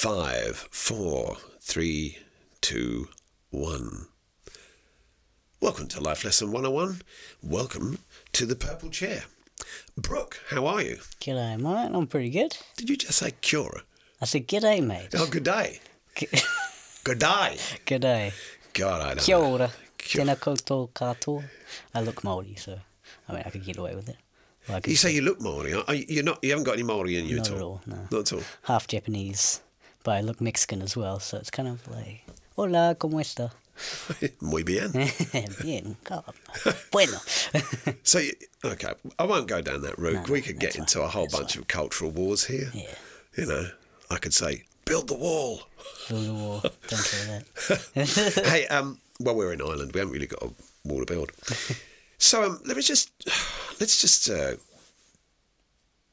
Five, four, three, two, one. Welcome to Life Lesson 101. Welcome to the Purple Chair. Brook, how are you? G'day, mate. I'm pretty good. Did you just say kia? I said g'day, mate. Oh, good day. Good day. g'day. God, I don't Kia ora. Kia- Tēnā koutou katoa. I look Māori, so I mean I could get away with it. Well, You say you look Maori. You, you're not, you haven't got any Maori in you Not at all? at all, no. Not at all. half Japanese, but I look Mexican as well, so it's kind of like Hola, ¿cómo está? Muy bien. Bien, Bueno. So, you, okay, I won't go down that route. No, we could get into a whole that's bunch of cultural wars here. yeah. You know, I could say, build the wall. Build a wall. Don't say that. hey, um, well, we're in Ireland. We haven't really got a wall to build. So um, let me just, let's just. Uh,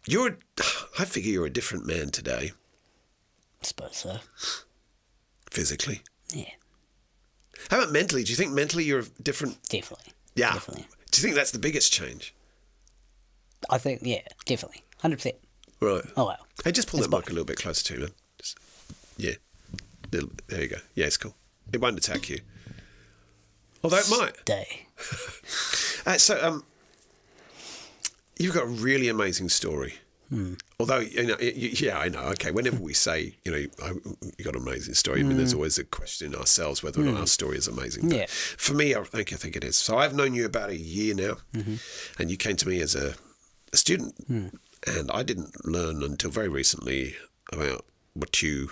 you're, I figure you're a different man today, I suppose so. physically. Yeah, How about mentally? Do you think mentally you're different? definitely. Yeah. Definitely. Do you think that's the biggest change? I think, yeah, definitely. 100%. Right. Oh, wow. Hey, just pull It's that mic a little bit closer to you, man. Just, yeah. Little, there you go. Yeah, it's cool. It won't attack you. Although it might. Day. Uh, so, um, you've got a really amazing story. Hmm. Although, you know, yeah, I know. Okay, whenever we say, you know, you got an amazing story, I mean, there's hmm. always a question in ourselves whether or not our hmm. story is amazing. But Yeah. For me, I think I think it is. So I've known you about a year now, mm-hmm. and you came to me as a, a student, and I didn't learn until very recently about what you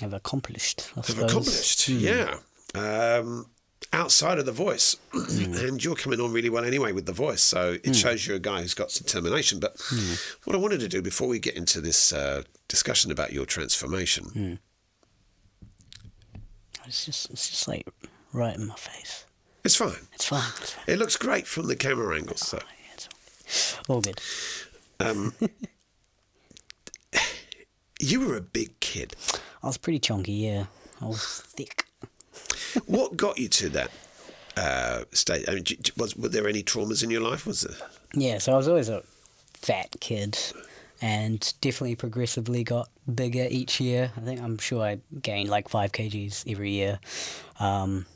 Have accomplished, I have suppose. accomplished. Yeah. Um, outside of the voice, mm. and you're coming on really well anyway with the voice, so it mm. shows you're a guy who's got determination. But mm. what I wanted to do before we get into this uh, discussion about your transformation, It's just, it's just like right in my face. it's fine. It's fine. It's fine. It looks great from the camera angle. So oh, Yeah, it's all good. Um, you were a big kid. I was pretty chunky, yeah. I was thick. What got you to that uh, state? I mean, was were there any traumas in your life? Was there? Yeah, so I was always a fat kid and definitely progressively got bigger each year. I think I'm sure I gained like five kgs every year. Um,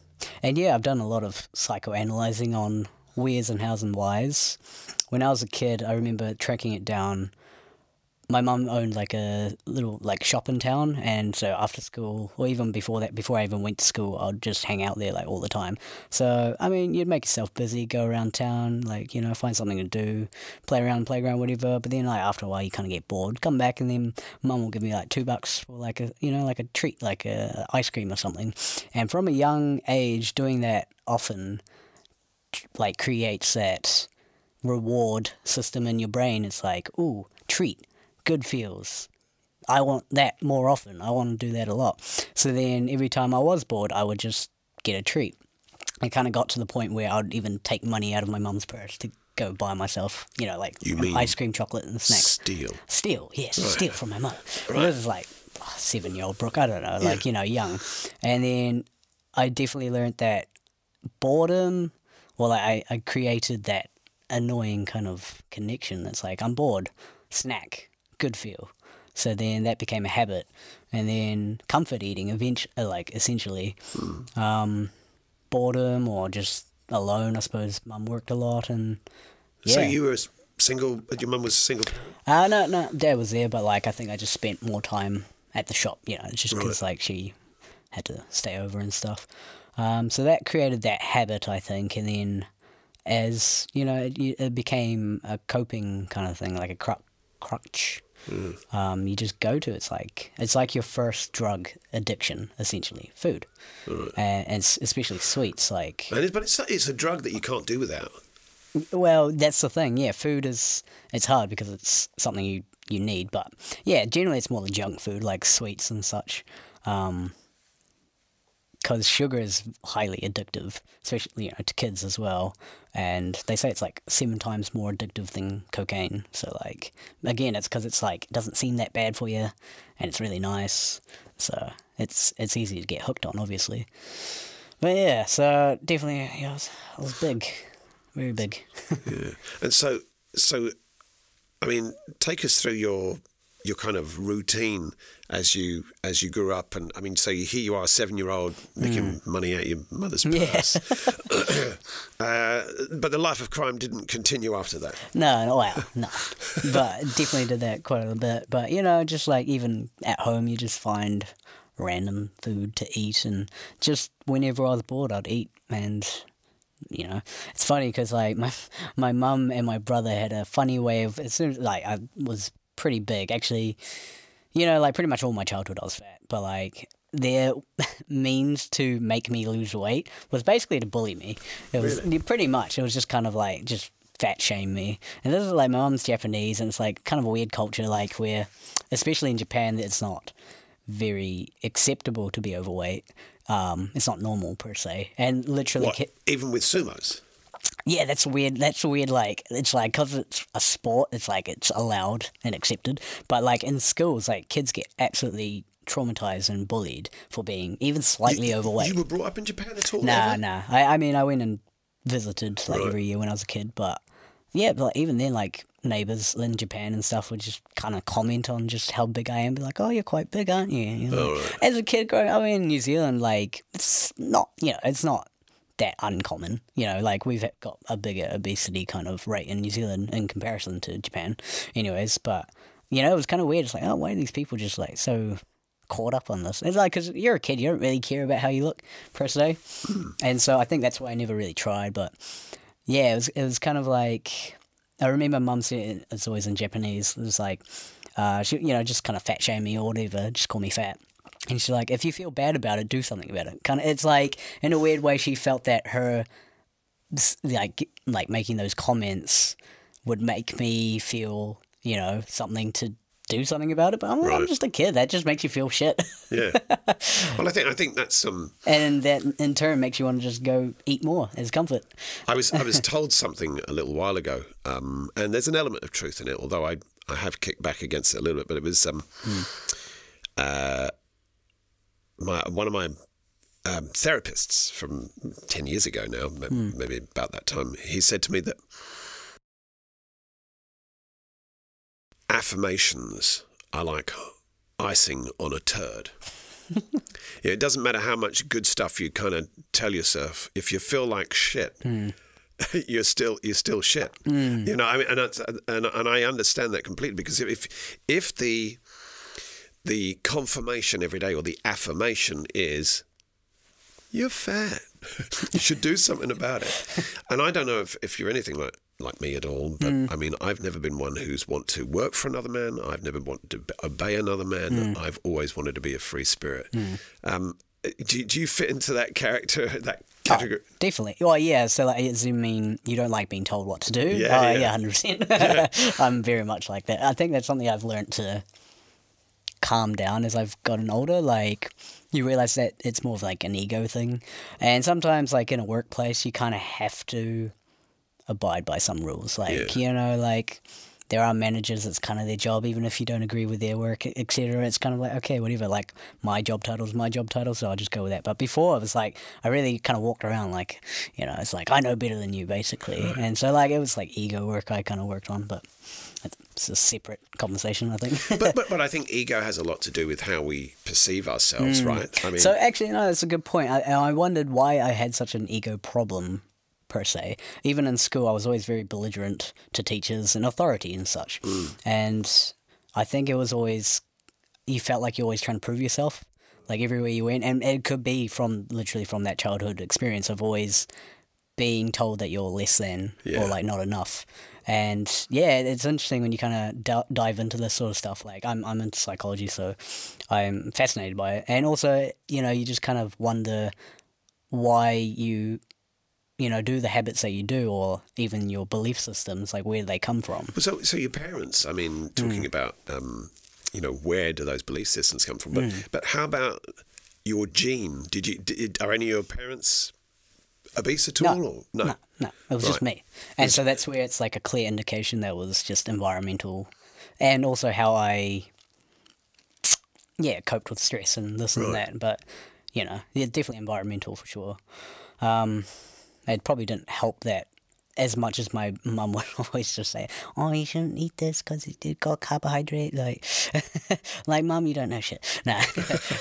and yeah, I've done a lot of psychoanalyzing on where's and how's and whys. When I was a kid, I remember tracking it down. My mum owned like a little like shop in town, and so after school, or even before that, before I even went to school, I'd just hang out there like all the time. So I mean, you'd make yourself busy, go around town, like you know, find something to do, play around playground, whatever. But then like after a while, you kind of get bored. Come back, and then mum will give me like two bucks for like a you know like a treat, like a ice cream or something. And from a young age, doing that often, like creates that reward system in your brain. It's like, ooh, treat, good feels. I want that more often. I want to do that a lot. So then every time I was bored, I would just get a treat. I kind of got to the point where I would even take money out of my mum's purse to go buy myself, you know, like You ice cream, chocolate, and snacks. Steal. Steal, yes, steal from my mother. Right. This is like oh, seven year old Brook, I don't know, like, you know, young. And then I definitely learned that boredom, well, I, I created that annoying kind of connection that's like, I'm bored, snack, good feel. So then that became a habit. And then comfort eating, eventually, like essentially, um, boredom or just alone, I suppose. Mum worked a lot and yeah. So you were single. But your mum was single. Uh, no, no, Dad was there, but like I think I just spent more time at the shop, you know, just because like she had to stay over and stuff. Um, so that created that habit, I think, and then as you know, it, it became a coping kind of thing, like a cru- crutch. Um, you just go to it's like it's like your first drug addiction, essentially, food, and, and especially sweets. Like And it's, but it's it's a drug that you can't do without. well, that's the thing. Yeah, food is it's hard because it's something you you need. But yeah, generally it's more the junk food like sweets and such. Um because sugar is highly addictive, especially you know to kids as well. And they say it's like seven times more addictive than cocaine. So like again, it's because it's like it doesn't seem that bad for you, and it's really nice. So it's it's easy to get hooked on, obviously. But yeah, so definitely, yeah, I was, I was big, very big. Yeah. And so so, I mean, take us through your your kind of routine as you as you grew up, and I mean, so here you are, a seven year old making money out your mother's purse. uh, but the life of crime didn't continue after that. No, no, well, no. but definitely did that quite a bit. But you know, just like even at home, you just find random food to eat, and just whenever I was bored, I'd eat. And you know, it's funny because like my my mum and my brother had a funny way of as soon as like I was pretty big actually. You know, like pretty much all my childhood I was fat, but like their means to make me lose weight was basically to bully me. It was Really? pretty much. It was just kind of like just fat shame me. And this is like my mom's Japanese, and it's like kind of a weird culture, like where, especially in Japan, it's not very acceptable to be overweight. Um, it's not normal per se, and literally, What, ki- even with sumos? Yeah, that's weird. That's weird. Like it's like because it's a sport, it's like it's allowed and accepted. But like in schools, like kids get absolutely traumatized and bullied for being even slightly overweight. You were brought up in Japan at all? Nah, ever? nah. I, I mean, I went and visited like Right. every year when I was a kid, but yeah, but like, even then, like neighbors in Japan and stuff would just kind of comment on just how big I am, be like, "Oh, you're quite big, aren't you?" You know, Oh, right. As a kid growing up in New Zealand, like it's not, you know, it's not that uncommon. You know, like we've got a bigger obesity kind of rate in New Zealand in comparison to Japan, anyways. But you know, it was kind of weird. It's like, oh, why are these people just like so caught up on this? It's like because you're a kid, you don't really care about how you look per se, and so I think that's why I never really tried. But yeah, it was it was kind of like I remember mum said it's always in Japanese. It was like, uh, she you know just kind of fat shame me or whatever, just call me fat. And she's like, if you feel bad about it, do something about it. Kind of, it's like in a weird way, she felt that her like like making those comments would make me feel you know something to do something about it. But I'm, I'm just a kid. That just makes you feel shit, Yeah. well, I think I think that's um. and that in turn makes you want to just go eat more as comfort. I was I was told something a little while ago, um, and there's an element of truth in it. Although I I have kicked back against it a little bit, but it was um, uh, my one of my um, therapists from ten years ago now, m- hmm. maybe about that time. He said to me that affirmations are like icing on a turd. Yeah, it doesn't matter how much good stuff you kind of tell yourself. If you feel like shit, hmm. you're still you're still shit. Hmm. You know, I mean, and and and I understand that completely because if if the the confirmation every day or the affirmation is you're fat, you should do something about it. And I don't know if, if you're anything like like me at all, but I mean, I've never been one who's want to work for another man. I've never wanted to obey another man. I've always wanted to be a free spirit. Um, do, do you fit into that character, that category? Definitely. Well, yeah. So, like, does it mean you don't like being told what to do? Yeah, Uh, yeah. yeah, hundred percent. I'm very much like that. I think that's something I've learned to calm down as I've gotten older. Like, you realize that it's more of like an ego thing, and sometimes, like in a workplace, you kind of have to abide by some rules. Like, you know, like. There are managers. It's kind of their job, even if you don't agree with their work, etc. It's kind of like okay, whatever. Like my job title is my job title, so I'll just go with that. But before, it was like I really kind of walked around like, you know, it's like I know better than you, basically. And so like it was like ego work I kind of worked on, but it's a separate conversation, I think. but, but but I think ego has a lot to do with how we perceive ourselves, hmm. right? I mean, so actually, no, that's a good point. I, I wondered why I had such an ego problem per se. Even in school, I was always very belligerent to teachers and authority and such. Hmm. And I think it was always you felt like you're always trying to prove yourself, like everywhere you went, and it could be from literally from that childhood experience of always being told that you're less than Yeah. or like not enough. And yeah, it's interesting when you kind of d- dive into this sort of stuff. Like I'm, I'm into psychology, so I'm fascinated by it. And also, you know, you just kind of wonder why you, you know, do the habits that you do, or even your belief systems. Like where do they come from? So, so your parents. I mean, talking Hmm. about, um, you know, where do those belief systems come from? But, Hmm. but how about your gene? Did you? Did, are any of your parents obese at all? Or? No. No, no, it was just me. And so that's where it's like a clear indication that was just environmental and also how I, yeah, coped with stress and this and that. But, you know, yeah, definitely environmental for sure. Um, it probably didn't help that as much as my mum would always just say, "Oh, you shouldn't eat this because it did got carbohydrate," like, like, mum, you don't know shit. Nah,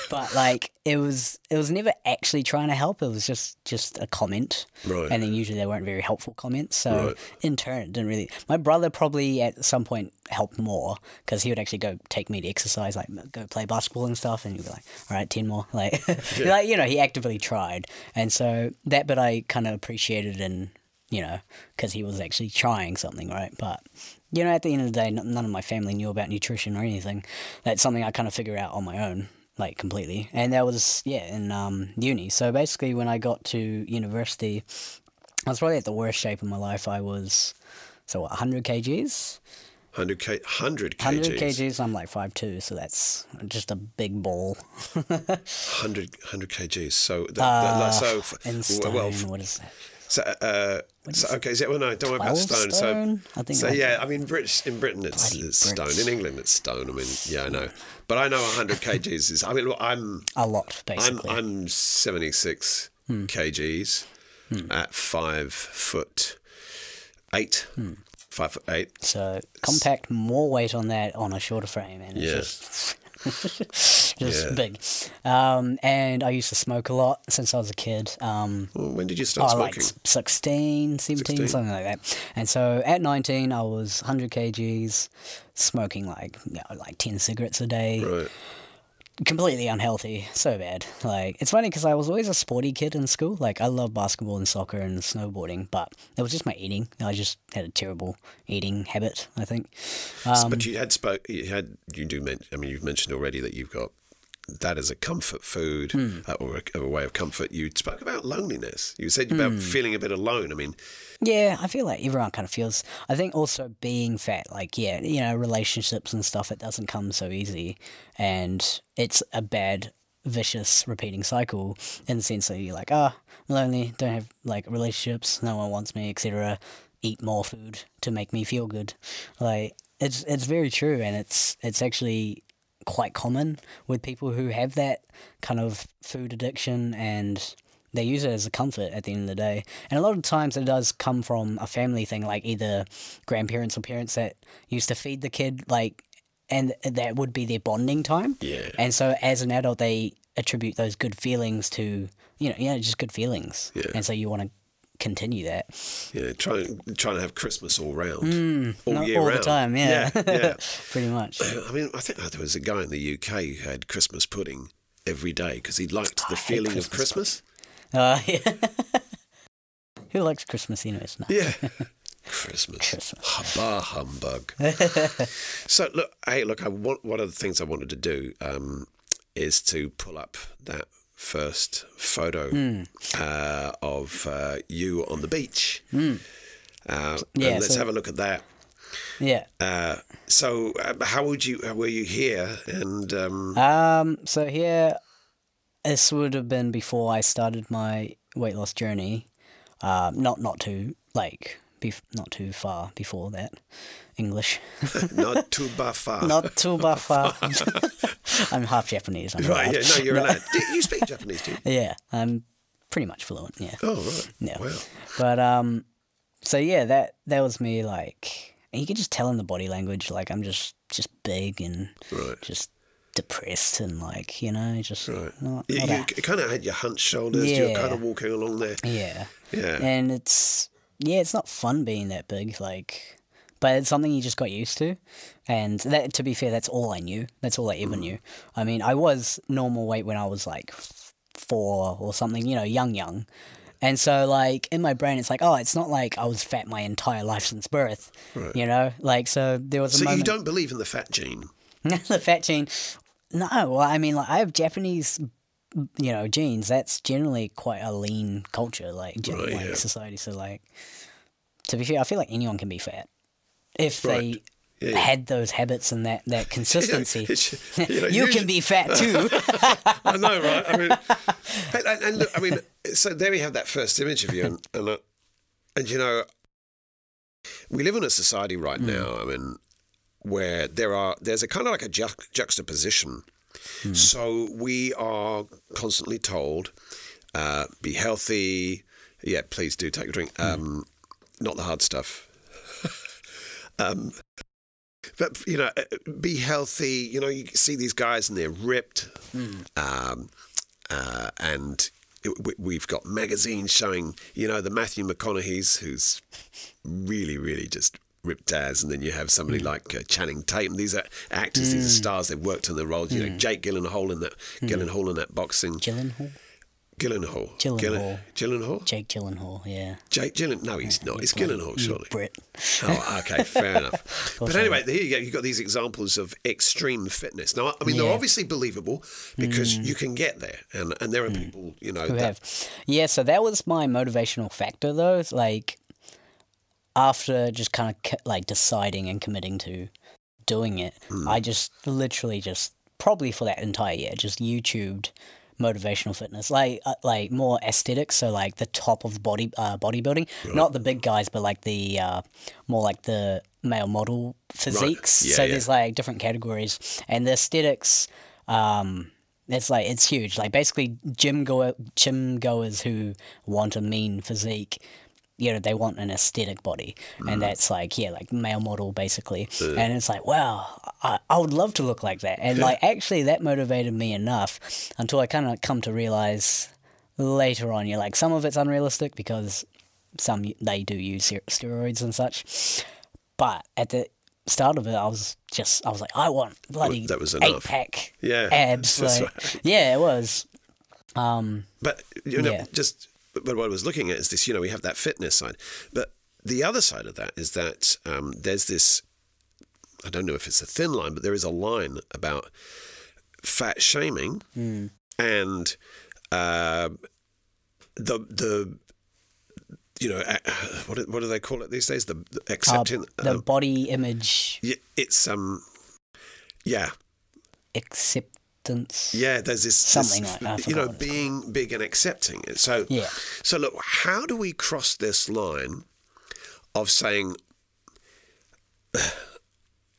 but like, it was it was never actually trying to help. It was just just a comment, Right. and then usually they weren't very helpful comments. So Right. in turn, it didn't really. My brother probably at some point helped more because he would actually go take me to exercise, like go play basketball and stuff, and he'd be like, "All right, ten more," like, like you know, he actively tried, and so that bit I kind of appreciated and you know, because he was actually trying something, right? But, you know, at the end of the day, n- none of my family knew about nutrition or anything. That's something I kind of figure out on my own, like completely. And that was, yeah, in um, uni. So basically, when I got to university, I was probably at the worst shape of my life. I was, so what, 100 kgs? 100 k 100 kgs 100 kgs, I'm like 5'2, so that's just a big ball. 100 100 kgs so that, that, like, so f- Uh, In stone, well what is that? So, uh, so okay is it well no don't worry about stone, stone? so I think so yeah I mean British in Britain it's, it's stone in England it's stone I mean yeah I know but I know 100 kgs is I mean look, I'm A lot, Basically, I'm. Hmm. I'm 76 kgs at five foot eight Hmm. five foot eight So compact more weight on that on a shorter frame, and it's Yeah. just just Yeah. big. Um, and I used to smoke a lot since I was a kid. Um, when did you start oh, like smoking s- 16, 17, 16? something like that. And so at 19, I was 100 kgs, smoking like you know, like 10 cigarettes a day. right completely unhealthy, so bad. Like it's funny because I was always a sporty kid in school. Like I love basketball and soccer and snowboarding, but it was just my eating. I just had a terrible eating habit. I think. Um, but you had spoke you had you do men- I mean you've mentioned already that you've got that as a comfort food Hmm. uh, or a, a way of comfort. You spoke about loneliness. You said about Hmm. feeling a bit alone. I mean, Yeah, I feel like everyone kind of feels. I think also being fat, like yeah, you know, relationships and stuff, it doesn't come so easy, and it's a bad, vicious, repeating cycle in the sense that you're like, ah, I'm lonely, don't have like relationships, no one wants me, etc. Eat more food to make me feel good, like it's it's very true, and it's it's actually quite common with people who have that kind of food addiction and they use it as a comfort at the end of the day. And a lot of times it does come from a family thing, like either grandparents or parents that used to feed the kid, like, and that would be their bonding time. Yeah. And so as an adult, they attribute those good feelings to, you know, yeah, just good feelings. Yeah. And so you want to continue that. Yeah, trying trying to have Christmas all round, hmm, all Not year all round. the time, yeah. yeah, yeah. Pretty much. I mean, I think oh, there was a guy in the UK who had Christmas pudding every day because he liked the ah, feeling of Christmas Christmas. Uh, yeah. Who likes Christmas anyways? No. Yeah. Christmas. Christmas. Bah humbug. so look, hey, look. I want one of the things I wanted to do um, is to pull up that first photo Hmm. uh, of uh, you on the beach. Uh, Hmm. Yeah, and let's so- have a look at that. Yeah. Uh, so, uh, how would you? Were you here? And um, Um, so here, this would have been before I started my weight loss journey. Um, not not too like bef- not too far before that. English, not too far. not too far. I'm half Japanese. I'm right. allowed. Yeah. No, you're allowed. You speak Japanese, do you? Yeah, I'm pretty much fluent. Yeah, Oh, right. yeah. Wow. But um, so yeah, that that was me. Like, you could just tell in the body language. Like, I'm just just big and Right. just depressed and like you know just Right. not, You, not you kind of had your hunched shoulders. You're kind of walking along there. Yeah. Yeah. And it's yeah, it's not fun being that big, like but it's something you just got used to. And that to be fair, that's all I knew. That's all I ever mm. knew. I mean, I was normal weight when I was like four or something, you know, young young. And so like in my brain it's like, oh, it's not like I was fat my entire life since birth. You know? Like so there was a So you don't believe in the fat gene? the fat gene. No, well, I mean, like I have Japanese, you know, genes. That's generally quite a lean culture, like, gen- Right, like yeah. society. So, like, to be fair, I feel like anyone can be fat if Right. they Yeah, had those habits and that that consistency. you know, you can be fat too. I know, right? I mean, and, and, look, I mean, so there we have that first image of you, and and, uh, and you know, we live in a society right Hmm. now. I mean, where there are there's a kind of like a ju- juxtaposition. Hmm. So we are constantly told, uh, be healthy. Yeah, please do take a drink. Hmm. Um, not the hard stuff. um, but you know, uh, be healthy. You know, you see these guys and they're ripped, um, uh, and it, we've got magazines showing. You know, the Matthew McConaughey's who's really, really just ripped as, and then you have somebody mm. like uh, Channing Tatum. These are actors, these are mm. stars. They've worked on their roles. You know, mm. Jake Gyllenhaal in that Gyllenhaal in that boxing. Gyllenhaal? Gyllenhaal. Gyllenhaal. Gyllenhaal. Jake Gyllenhaal, yeah. Jake Gyllenhaal. No, he's not. It's Bloody- Gyllenhaal, surely. Brit. Oh, okay, fair enough. But anyway, there you go. You've got these examples of extreme fitness. Now, I mean, they're Mm. obviously believable because you can get there, and and there are people, you know, who that, have. Yeah, so that was my motivational factor, though. Like after just kind of like deciding and committing to doing it, Hmm. I just literally just probably for that entire year just YouTubed motivational fitness, like uh, like more aesthetics. So like the top of body uh, bodybuilding, not the big guys, but like the uh, more like the male model physiques. Yeah, so yeah. there's like different categories, and the aesthetics. Um, it's like it's huge. Like basically, gym go gym goers who want a mean physique, you know, they want an aesthetic body, Mm. and that's like yeah, like male model basically. And it's like wow, I, I would love to look like that. And like actually, that motivated me enough until I kind of come to realize later on, you're like some of it's unrealistic because some they do use steroids and such. But at the start of it, I was just I was like, I want bloody that was eight enough. pack Yeah, abs. like- right. Yeah, it was. Um, But you know, Yeah. just but what I was looking at is this. You know, we have that fitness side, but the other side of that is that um, there's this. I don't know if it's a thin line, but there is a line about fat shaming Hmm. and uh, the the. You know, uh, what do- what do they call it these days? The, the uh, accepting. the um, body image yeah, it's um, yeah, acceptance. Yeah, there's this Something this, like that, You know, forgot what it's being big and accepting it. So, Yeah. So look, how do we cross this line of saying?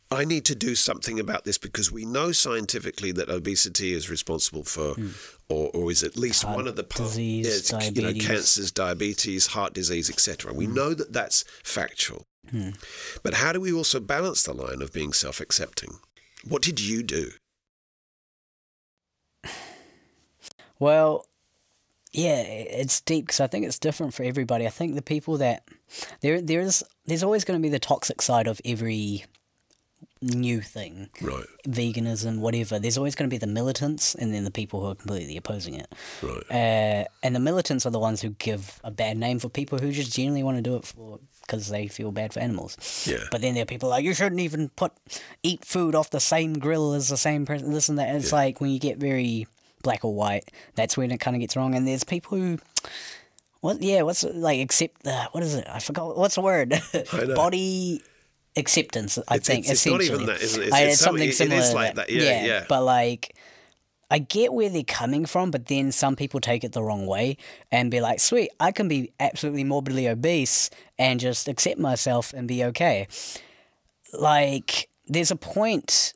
I need to do something about this because we know scientifically that obesity is responsible for, or, or is at least one of the. Hmm. disease, You know. Hmm. cancers, diabetes, heart disease, etc. We know that that's factual. But how do we also balance the line of being self-accepting? What did you do? Well, yeah, it's deep because I think it's different for everybody. I think the people that there there's there's always going to be the toxic side of every new thing, Right, veganism, whatever. There's always going to be the militants and then the people who are completely opposing it. right. Uh, and the militants are the ones who give a bad name for people who just genuinely want to do it for because they feel bad for animals. Yeah. But then there are people like you shouldn't even put eat food off the same grill as the same person. This and that. And it's like when you get very black or white, that's when it kind of gets wrong. And there's people who. What? Yeah. What's like accept? Uh, what is it? I forgot. What's the word? Body acceptance. I It's- think it's- it's not even that, isn't it? It's- I- it's something- something it is similar. like that. Yeah, yeah. But like. I get where they're coming from, but then some people take it the wrong way and be like, sweet, I can be absolutely morbidly obese and just accept myself and be okay. Like, there's a point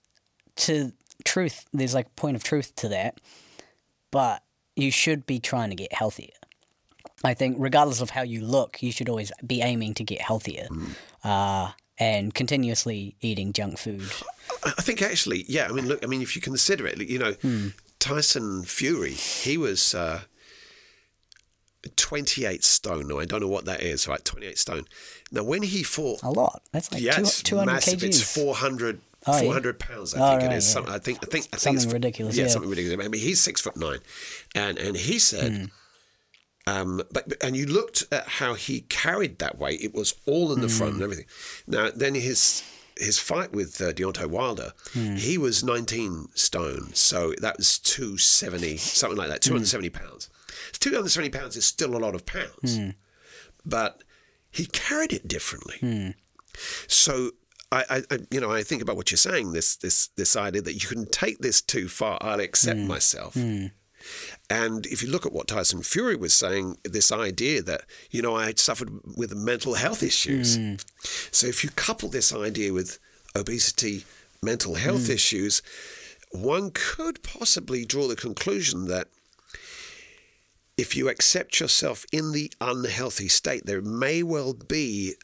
to truth, there's like a point of truth to that, but you should be trying to get healthier. I think, regardless of how you look, you should always be aiming to get healthier uh, and continuously eating junk food. I think actually, yeah. I mean, look. I mean, if you consider it, you know, Hmm. Tyson Fury, he was uh, twenty-eight stone. Now I don't know what that is. Right, twenty-eight stone. Now when he fought, A lot. That's like yeah, two, 200 massive. kgs. It's 400, Oh, yeah. 400 pounds. I Oh, think right, it is. yeah. Some, I think. I think. I think Something it's, ridiculous, Yeah, yeah. something ridiculous. I mean, he's six foot nine, and and he said. Hmm. Um, but and you looked at how he carried that weight; it was all in the front Hmm. and everything. Now, then his his fight with uh, Deontay Wilder, Hmm. he was 19 stone, so that was 270, something like that, 270 Hmm. pounds. 270 pounds is still a lot of pounds, Hmm. but he carried it differently. So. I, I, you know, I think about what you're saying. This, this, this idea that you can take this too far. I'll accept mm. myself. Mm. And if you look at what Tyson Fury was saying, this idea that, you know, I had suffered with mental health issues. Mm. So if you couple this idea with obesity, mental health issues, one could possibly draw the conclusion that if you accept yourself in the unhealthy state, there may well be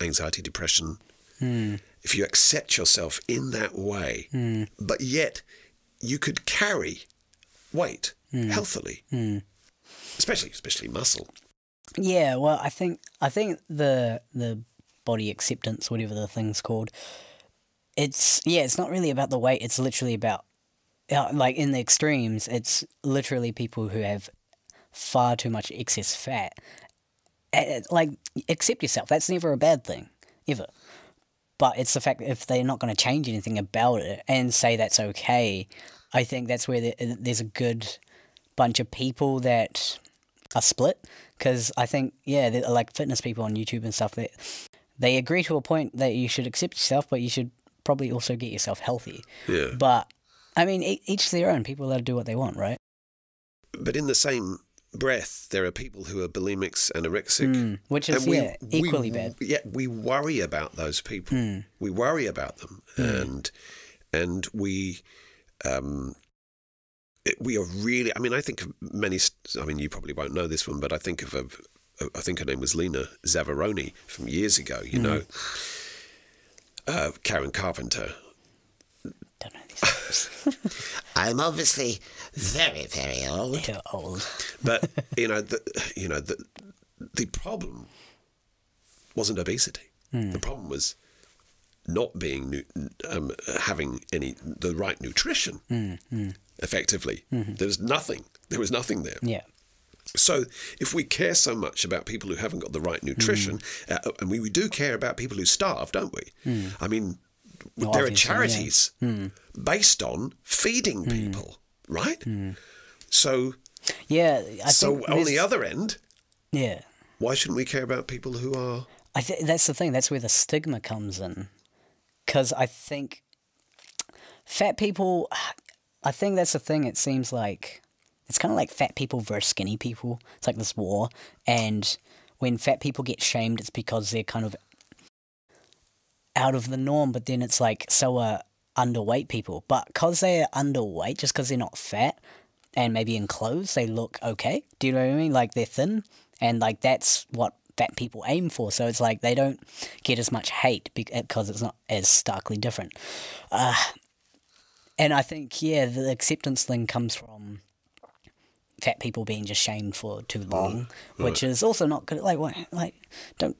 anxiety, depression. Hmm. If you accept yourself in that way, hmm. but yet you could carry weight hmm. healthily, especially especially muscle. Yeah, well, I think I think the the body acceptance, whatever the thing's called, it's yeah, it's not really about the weight. It's literally about uh, like in the extremes. It's literally people who have far too much excess fat. Like accept yourself. That's never a bad thing, ever. But it's the fact that if they're not going to change anything about it and say that's okay, I think that's where there's a good bunch of people that are split because I think yeah, like fitness people on YouTube and stuff that they agree to a point that you should accept yourself, but you should probably also get yourself healthy. Yeah. But I mean, each their own. People are allowed to do what they want, right? But in the same breath, there are people who are bulimics, anorexic, Mm, which is and yeah, equally bad. Hmm. Yeah, we worry about those people. We worry about them, and and we um, it- we are really. I mean, I think of many. I mean, you probably won't know this one, but I think of a. I think her name was Lena Zavaroni from years ago. You know, uh, Karen Carpenter. Don't know these names. I'm obviously very, very old. They're old. But you know, the, you know, the the problem wasn't obesity. Hmm. The problem was not being um, having any the right nutrition. Hmm, hmm. Effectively, mm-hmm. there was nothing. There was nothing there. Yeah. So, if we care so much about people who haven't got the right nutrition, mm. uh, uh, and we, we do care about people who starve, don't we? Mm. I mean, Well, there are obviously, yeah. charities mm. based on feeding people, right? Hmm. So, Yeah. I so on the other end, Yeah. why shouldn't we care about people who are? I think that's the thing. That's where the stigma comes in, because I think fat people. I think that's the thing. It seems like it's kind of like fat people versus skinny people. It's like this war, and when fat people get shamed, it's because they're kind of out of the norm. But then it's like so are underweight people, but because they're underweight, just because they're not fat and maybe in clothes they look okay. Do you know what I mean? Like they're thin, and like that's what fat people aim for. So it's like they don't get as much hate because it's not as starkly different. Uh, and I think yeah, the acceptance thing comes from fat people being just shamed for too long, which is also not good. Like what? Like don't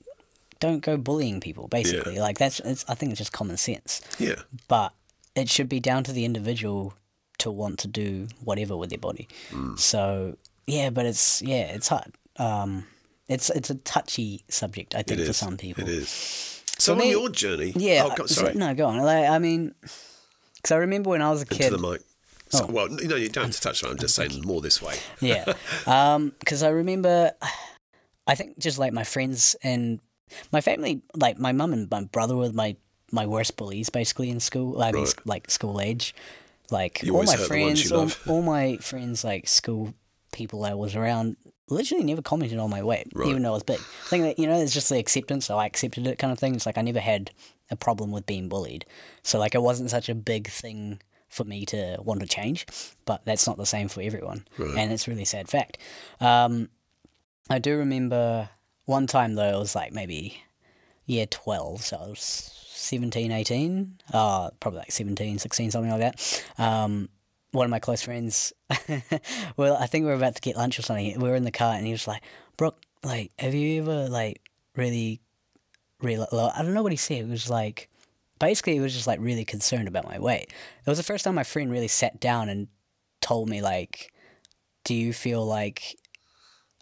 don't go bullying people. Basically, like that's it's, I think it's just common sense Yeah, but it should be down to the individual to want to do whatever with their body. Mm. So yeah, but it's yeah, it's hard. Um, it's it's a touchy subject, I think, for some people. It is. So on your journey, Yeah. Oh, so- sorry. no, go on. Like, I mean, because I remember when I was a Into kid. the mic. So, Oh. Well, no, you don't have to touch on. it. I'm just saying more this way. yeah. Because I remember, I think just like my friends and my family, like my mum and my brother were my, my worst bullies basically in school. I mean, Right. like school age. Like You all my hurt the ones friends, all, all my friends, like school people I was around, literally never commented on my weight, even though I was big. I think that, you know, it's just the acceptance, so I accepted it kind of thing. It's like I never had a problem with being bullied. So, like, it wasn't such a big thing for me to want to change, but that's not the same for everyone. And it's a really sad fact. Um, I do remember one time, though, it was like maybe year 12, so I was 17, 18, uh, probably like 17, 16, something like that. Um, one of my close friends, well, I think we were about to get lunch or something. We were in the car, and he was like, "Brook, like, have you ever like really, really? I don't know what he said. It was like, basically, he was just like really concerned about my weight. It was the first time my friend really sat down and told me like, "Do you feel like?"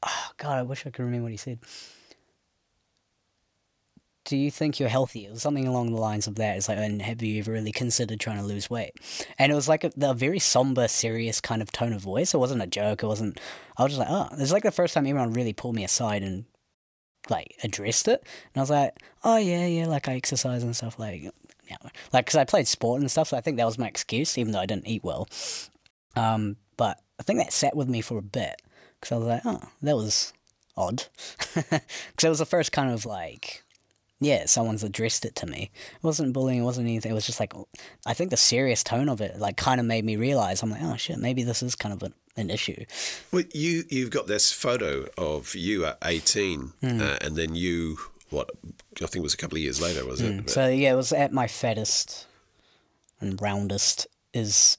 Oh God, I wish I could remember what he said. Do you think you're healthy? It was something along the lines of that. It's like, and have you ever really considered trying to lose weight? And it was like a, a very somber, serious kind of tone of voice. It wasn't a joke. It wasn't. I was just like, oh, it's like the first time anyone really pulled me aside and like addressed it. And I was like, oh yeah, yeah, like I exercise and stuff. Like, yeah, like because I played sport and stuff. So I think that was my excuse, even though I didn't eat well. Um, but I think that sat with me for a bit because I was like, oh, that was odd. Because it was the first kind of like yeah, someone's addressed it to me. It wasn't bullying, it wasn't anything. It was just like, I think the serious tone of it, like, kind of made me realize, I'm like, oh shit, maybe this is kind of an, an issue. Well, you you've got this photo of you at eighteen, Hmm. uh, and then you what I think it was a couple of years later, was it? So yeah, it was at my fattest and roundest is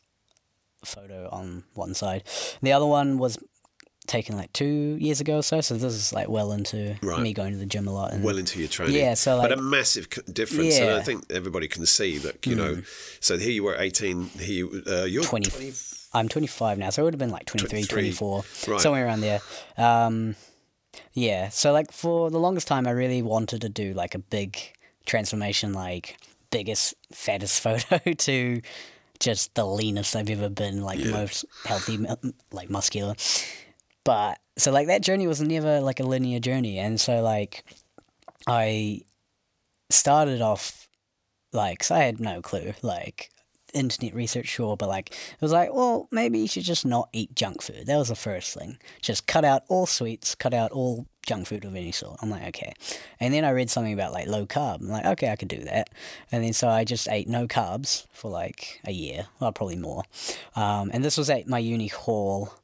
photo on one side. The other one was taken like two years ago or so. So this is like well into Right. me going to the gym a lot. And well into your training. Yeah, so, like, but a massive difference, and I think everybody can see that. You know, so here you were eighteen. Here you, uh, you're 20 20 I'm 25 now, so it would have been like 23, 23, 24, right. somewhere around there. Um, yeah, so like for the longest time, I really wanted to do like a big transformation, like biggest, fattest photo to just the leanest I've ever been, like most healthy, like muscular. But so like that journey was never like a linear journey, and so like I started off like 'cause I had no clue like internet research sure but like it was like well maybe you should just not eat junk food. That was the first thing. Just cut out all sweets cut out all junk food of any sort. I'm like okay. And then i read something about like low carb. I'm like okay i could do that. And then so i just ate no carbs for like a year well probably more. Um, and this was at my uni hall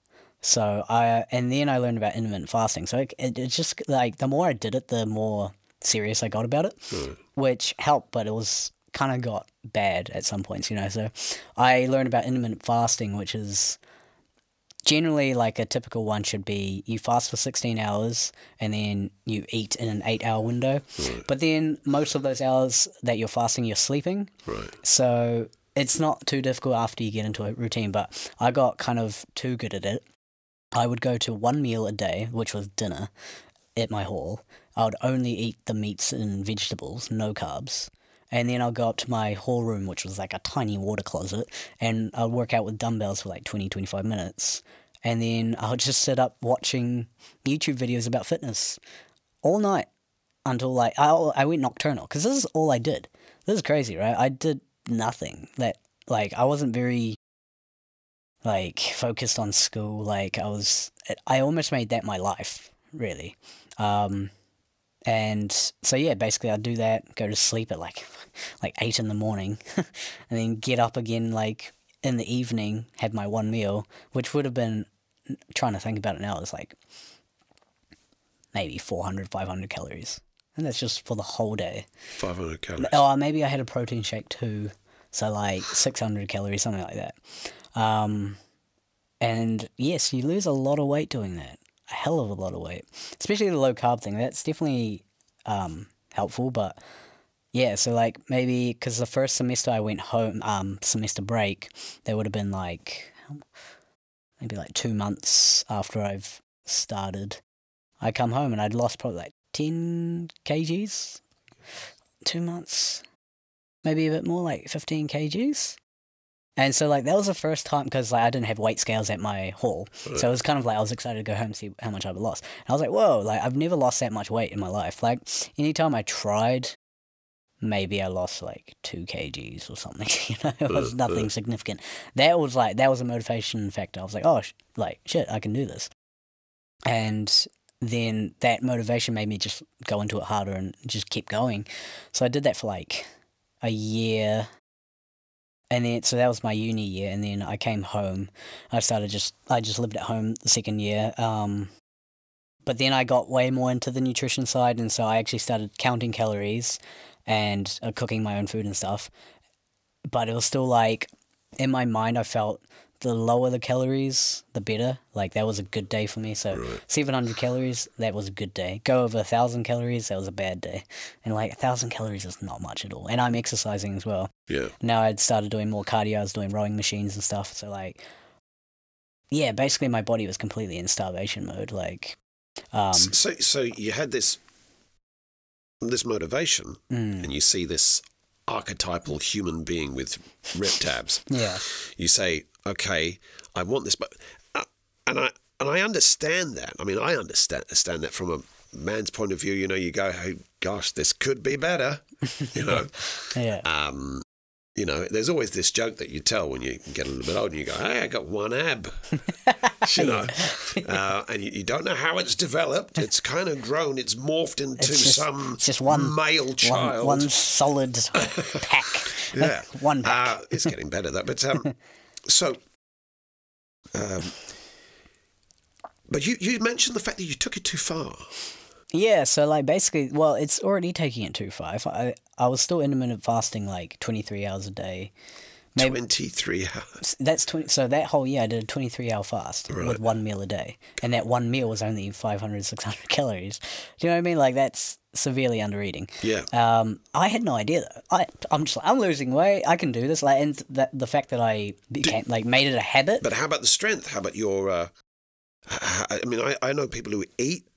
so I and then I learned about intermittent fasting. So it, it, it's just like the more I did it, the more serious I got about it, hmm. which helped. But it was kind of got bad at some points, you know. So I learned about intermittent fasting, which is generally like a typical one should be you fast for 16 hours and then you eat in an eight hour window. Hmm. But then most of those hours that you're fasting, you're sleeping. right. So it's not too difficult after you get into a routine, but I got kind of too good at it. I would go to one meal a day, which was dinner, at my hall. I would only eat the meats and vegetables, no carbs. And then I'll go up to my hall room, which was like a tiny water closet, and I'll work out with dumbbells for like 20, 25 minutes. And then I'll just sit up watching YouTube videos about fitness all night until like I, I went nocturnal because this is all I did. This is crazy, right? I did nothing that like I wasn't very like focused on school. Like I was, I almost made that my life, really. Um, and so yeah, basically I'd do that, go to sleep at like like eight in the morning, and then get up again like in the evening, had my one meal, which would have been trying to think about it now. It's like maybe 400, 500 calories, and that's just for the whole day. Five hundred calories. Oh, maybe I had a protein shake too, so like six hundred calories, something like that. Um, and yes, you lose a lot of weight doing that, a hell of a lot of weight, especially the low carb thing. That's definitely um, helpful, but yeah, so like maybe because the first semester I went home, um, semester break, there would have been like maybe like two months after I've started. I come home and I'd lost probably like ten kgs, two months, maybe a bit more, like fifteen kgs. And so like that was the first time because like I didn't have weight scales at my hall, so it was kind of like I was excited to go home and see how much I've lost. And I was like, whoa, like I've never lost that much weight in my life. Like anytime I tried, maybe I lost like two kgs or something. You know, it was uh, nothing uh. significant. That was like that was a motivation factor. I was like, oh, sh- like shit, I can do this. And then that motivation made me just go into it harder and just keep going. So I did that for like a year. And then, so that was my uni year, and then I came home. I started just, I just lived at home the second year. Um, but then I got way more into the nutrition side, and so I actually started counting calories and uh, cooking my own food and stuff. But it was still like, in my mind, I felt the lower the calories, the better. Like that was a good day for me. So Right. 700 calories, that was a good day. Go over a thousand calories, that was a bad day. And like a thousand calories is not much at all. And I'm exercising as well. Yeah. Now I'd started doing more cardio. I was doing rowing machines and stuff. So like, yeah, basically my body was completely in starvation mode. Like, um, so so you had this this motivation, mm, and you see this archetypal human being with rep tabs. yeah, you say, okay, I want this, but uh, and I and I understand that. I mean, I understand understand that from a man's point of view. You know, you go, hey, gosh, this could be better. You know, yeah, um, you know, there's always this joke that you tell when you get a little bit older and you go, hey, I got one ab. you know, uh, and you, you don't know how it's developed. It's kind of grown, it's morphed into It's just, some just one male one- child. one, solid pack. yeah. one pack. Uh, it's getting better though. But um, so, um, but you you mentioned the fact that you took it too far. Yeah, so like basically, well, it's already taking it too far. If I I was still intermittent fasting like twenty three hours a day. Maybe Twenty three hours. that's twenty. So that whole year, I did a twenty three hour fast with one meal a day, and that one meal was only 500, 600 calories. Do you know what I mean? Like that's severely under eating. Yeah. Um, I had no idea. Though. I I'm just like I'm losing weight. I can do this. Like, and that the fact that I became like made it a habit. But how about the strength? How about your? Uh, I mean, I, I know people who eat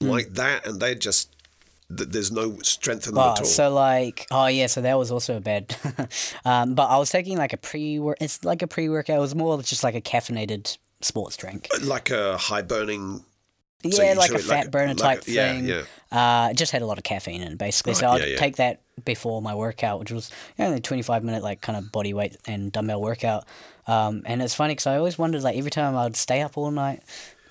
Hmm. like that, and they just there's no strength in them Oh, at all. so like, oh yeah, so that was also a bad. um, but I was taking like a pre work. It's like a pre workout. It was more just like a caffeinated sports drink. like a high burning. yeah, you like a fat burner like type a- yeah, thing. Yeah, Uh, it just had a lot of caffeine in it, basically. Right, so I'd yeah, yeah. take that before my workout, which was you know, only 25 minute, like kind of body weight and dumbbell workout. Um, and it's funny because I always wondered, like, every time I'd stay up all night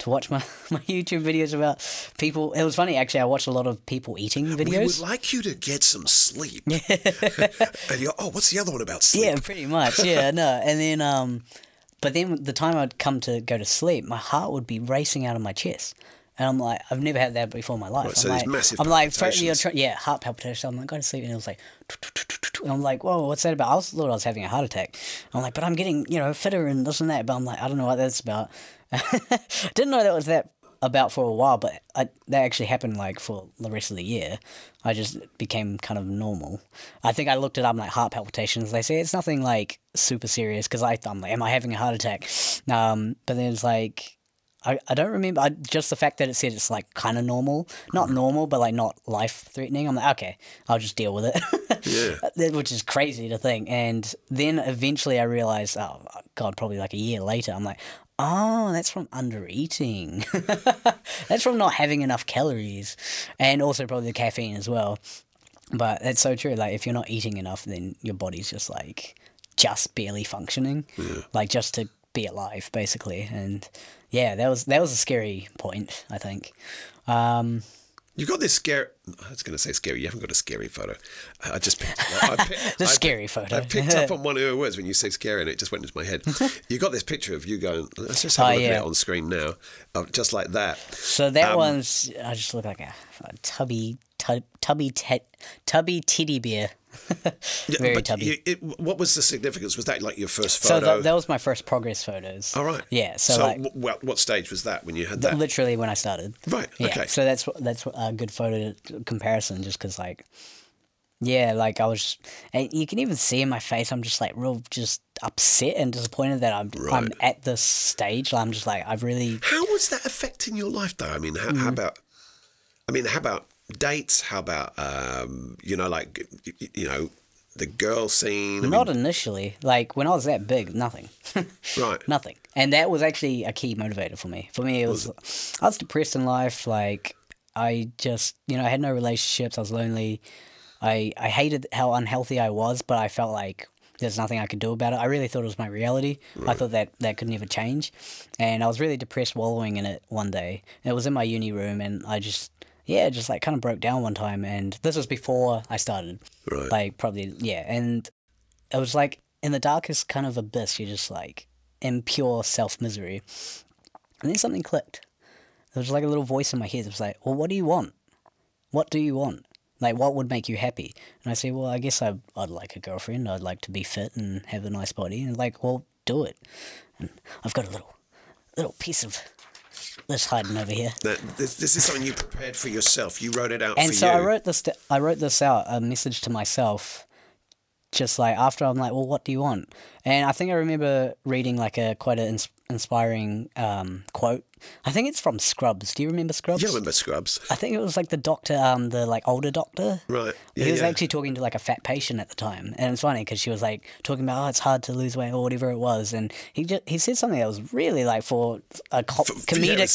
to watch my, my YouTube videos about people. It was funny, actually. I watched a lot of people eating videos. We would like you to get some sleep. and you oh, what's the other one about sleep? Yeah, pretty much. Yeah, no. And then, um, but then the time I'd come to go to sleep, my heart would be racing out of my chest. And I'm like, I've never had that before in my life. Right, so I'm like, massive I'm like, palpitations. yeah, heart palpitation. I'm like, going to sleep, and it was like, and I'm like, whoa, what's that about? I was thought I was having a heart attack. I'm like, but I'm getting, you know, fitter and this and that. But I'm like, I don't know what that's about. Didn't know that was that about for a while, but I, that actually happened like for the rest of the year. I just became kind of normal. I think I looked it up, like heart palpitations. They say it's nothing like super serious because I I'm like, am I having a heart attack? Um, but then it's like. I, I don't remember I, just the fact that it said it's like kind of normal, not normal, but like not life threatening. I'm like, okay, I'll just deal with it. Yeah. Which is crazy to think. And then eventually I realized, oh god, probably like a year later, I'm like, oh, that's from under eating. that's from not having enough calories, and also probably the caffeine as well. But that's so true. Like if you're not eating enough, then your body's just like just barely functioning, like just to be alive, basically. And yeah, that was that was a scary point. I think. Um, You've got this scary. I was going to say scary. You haven't got a scary photo. I just picked. I picked The I scary photo. I picked up on one of your words when you said scary, and it just went into my head. you got this picture of you going. Let's just have a Oh, look at it on screen now, just like that. So that Um, one's I just look like a, a tubby tub, tubby te- tubby teddy bear. Very but tubby. you- it, what was the significance? Was that like your first So photo? that, that was my first progress photos. All right. Yeah. So, So, like w- well, what stage was that when you had that? literally when I started. Right. Yeah. Okay. So that's that's a good photo comparison, just because like, yeah, like I was, and you can even see in my face, I'm just like real, just upset and disappointed that I'm I'm at this stage. I'm just like I've really How was that affecting your life, though? I mean, how, Mm. how about? I mean, how about dates? How about um, you know, like you know, the girl scene? I mean, not initially like when I was that big, nothing. right. nothing. And that was actually a key motivator for me. For me, it was, I was depressed in life. Like, I just, you know, I had no relationships. I was lonely. I, I hated how unhealthy I was, but I felt like there's nothing I could do about it. I really thought it was my reality. I thought that that could never change. And I was really depressed, wallowing in it one day. And it was in my uni room, and I just, yeah, just like kind of broke down one time. And this was before I started. Right. Like, probably, yeah. And it was like in the darkest kind of abyss, you're just like in pure self misery. And then something clicked. There was like a little voice in my head that was like, Well, what do you want? What do you want? Like, what would make you happy? And I said, Well, I guess I, I'd like a girlfriend. I'd like to be fit and have a nice body. And like, Well, do it. And I've got a little, little piece of this hiding over here. That, this, this is something you prepared for yourself. You wrote it out and for so you. I wrote this. I wrote this out, a message to myself, just like after I'm like, well, what do you want? And I think I remember reading like a quite an ins- inspiring um, quote. I think it's from Scrubs. Do you remember Scrubs? you remember Scrubs, I think it was like the doctor, um, the like older doctor. right? Yeah, he was yeah. actually talking to like a fat patient at the time, and it's funny because she was like talking about, oh, it's hard to lose weight or whatever it was, and he just he said something that was really like for a co- For- comedic, yeah, a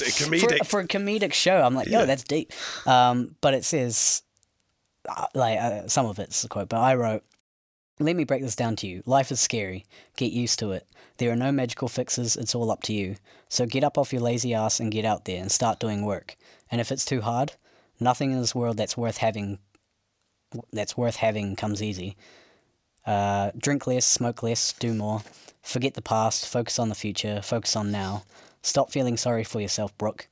comedic- For, for a comedic show. I'm like, yo, Yeah. that's deep. Um, but it says, uh, like uh, some of it's a quote, but I wrote, Let me break this down to you. Life is scary. Get used to it. There are no magical fixes, it's all up to you. So get up off your lazy ass and get out there and start doing work. And if it's too hard, nothing in this world that's worth having that's worth having comes easy. Uh, drink less, smoke less, do more. Forget the past, focus on the future, focus on now. Stop feeling sorry for yourself, Brook.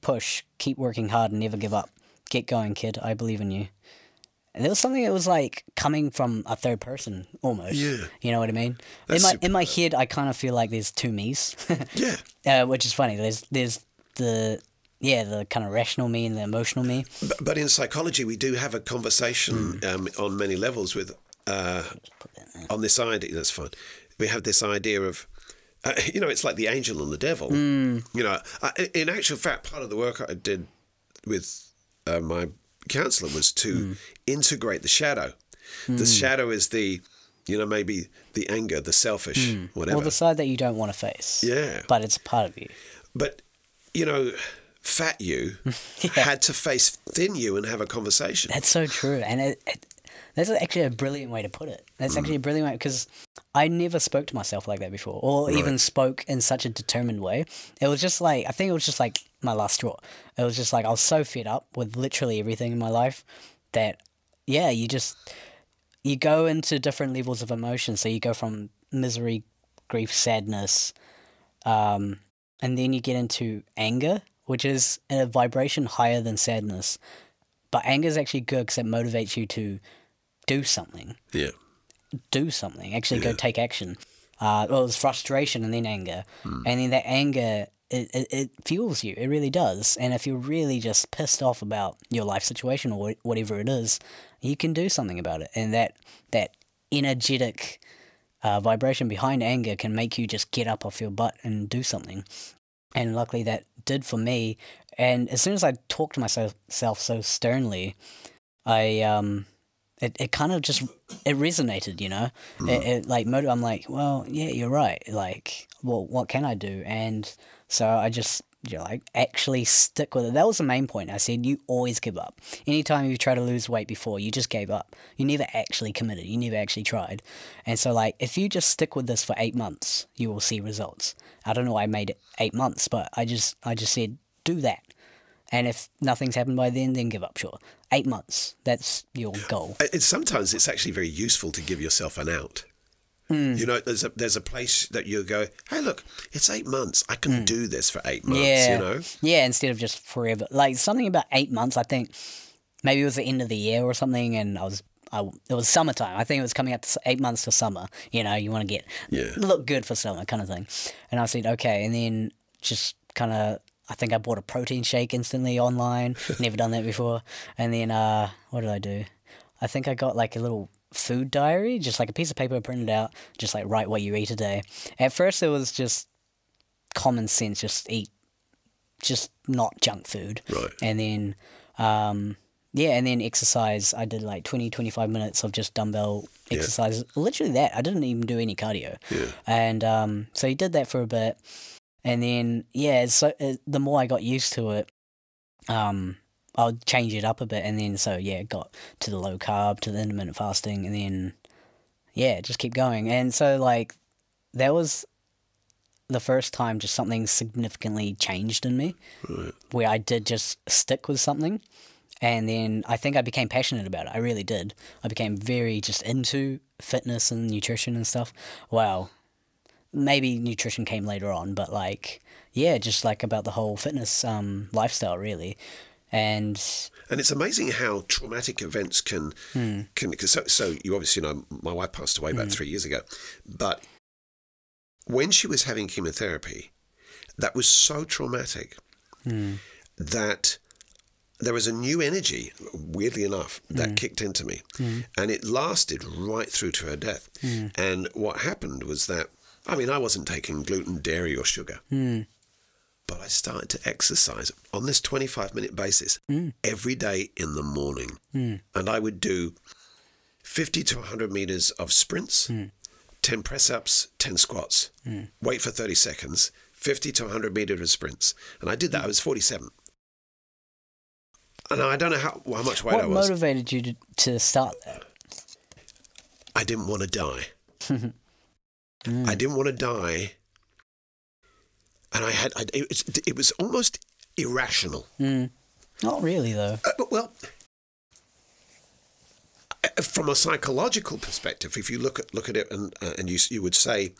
Push, keep working hard and never give up. Get going, kid. I believe in you. And there was something that was like coming from a third person almost. Yeah. You know what I mean? That's in my in my head I kind of feel like there's two me's. Yeah. uh, which is funny. There's there's the yeah, the kind of rational me and the emotional me. But, but in psychology, we do have a conversation Hmm. um, on many levels with uh, on this idea. That's fine. We have this idea of, uh, you know, it's like the angel and the devil. Hmm. You know, I, in actual fact, part of the work I did with uh, my counselor was to Hmm. integrate the shadow. The shadow is the, you know, maybe the anger, the selfish, whatever. Or Hmm. the side that you don't want to face. Yeah. But it's a part of you. But you know, fat you had to face thin you and have a conversation. That's so true, and it, it, that's actually a brilliant way to put it. That's actually a brilliant way because I never spoke to myself like that before, or even spoke in such a determined way. It was just like I think it was just like my last straw. It was just like I was so fed up with literally everything in my life that yeah, you just you go into different levels of emotion. So you go from misery, grief, sadness, um, and then you get into anger, which is a vibration higher than sadness. But anger is actually good because it motivates you to do something, Yeah. do something, actually go take action. Uh, well, it's frustration and then anger, Hmm. and then that anger it, it, it fuels you. It really does. And if you're really just pissed off about your life situation or whatever it is, you can do something about it. And that that energetic uh, vibration behind anger can make you just get up off your butt and do something. And luckily, that did for me. And as soon as I talked to myself so sternly, I um, it, it kind of just it resonated, you know. It, mm. it like I'm like, well, yeah, you're right. Like, well, what can I do? And so I just you know, like actually stick with it. That was the main point. I said you always give up. Anytime you try to lose weight before, you just gave up. You never actually committed. You never actually tried. And so like if you just stick with this for eight months, you will see results. I don't know why I made it eight months, but I just I just said do that. And if nothing's happened by then, then give up. Sure, eight months. That's your goal. It's sometimes it's actually very useful to give yourself an out. Hmm. You know, there's a there's a place that you go, hey, look, it's eight months. I can hmm. do this for eight months. yeah, You know, yeah. Instead of just forever, like something about eight months. I think maybe it was the end of the year or something, and I was. I, it was summertime. I think it was coming up to eight months to summer. You know, you want to get Yeah. look good for summer kind of thing. And I said okay, and then just kind of. I think I bought a protein shake instantly online. Never done that before. And then uh, what did I do? I think I got like a little food diary, just like a piece of paper printed out, just like write what you eat a day. At first, it was just common sense, just eat, just not junk food. Right. And then, um, yeah, and then exercise. I did like 20, 25 minutes of just dumbbell exercise. Literally that. I didn't even do any cardio. Yeah. And um, so he did that for a bit. And then, yeah, so uh, the more I got used to it, um, I'll change it up a bit. And then, so yeah, got to the low carb, to the intermittent fasting, and then, yeah, just keep going. And so, like, that was the first time just something significantly changed in me where I did just stick with something. And then I think I became passionate about it. I really did. I became very just into fitness and nutrition and stuff. Wow. Maybe nutrition came later on, but like, yeah, just like about the whole fitness um, lifestyle, really. And and it's amazing how traumatic events can hmm. can. Cause so, so you obviously know my wife passed away about hmm. three years ago, but when she was having chemotherapy, that was so traumatic hmm. that there was a new energy, weirdly enough, that kicked into me. And it lasted right through to her death. And what happened was that, I mean, I wasn't taking gluten, dairy, or sugar. Hmm. But I started to exercise on this 25 minute basis hmm. every day in the morning. Hmm. And I would do 50 to 100 meters of sprints, 10 press ups, 10 squats, wait for 30 seconds, 50 to 100 meters of sprints. And I did that. I was 47. And I don't know how, how much weight what I was. What motivated you to, to start that? I didn't want to die. I didn't want to die, and I had I, it, was, it was almost irrational. Mm. Not really, though. Uh, but, well, uh, from a psychological perspective, if you look at look at it and uh, and you you would say,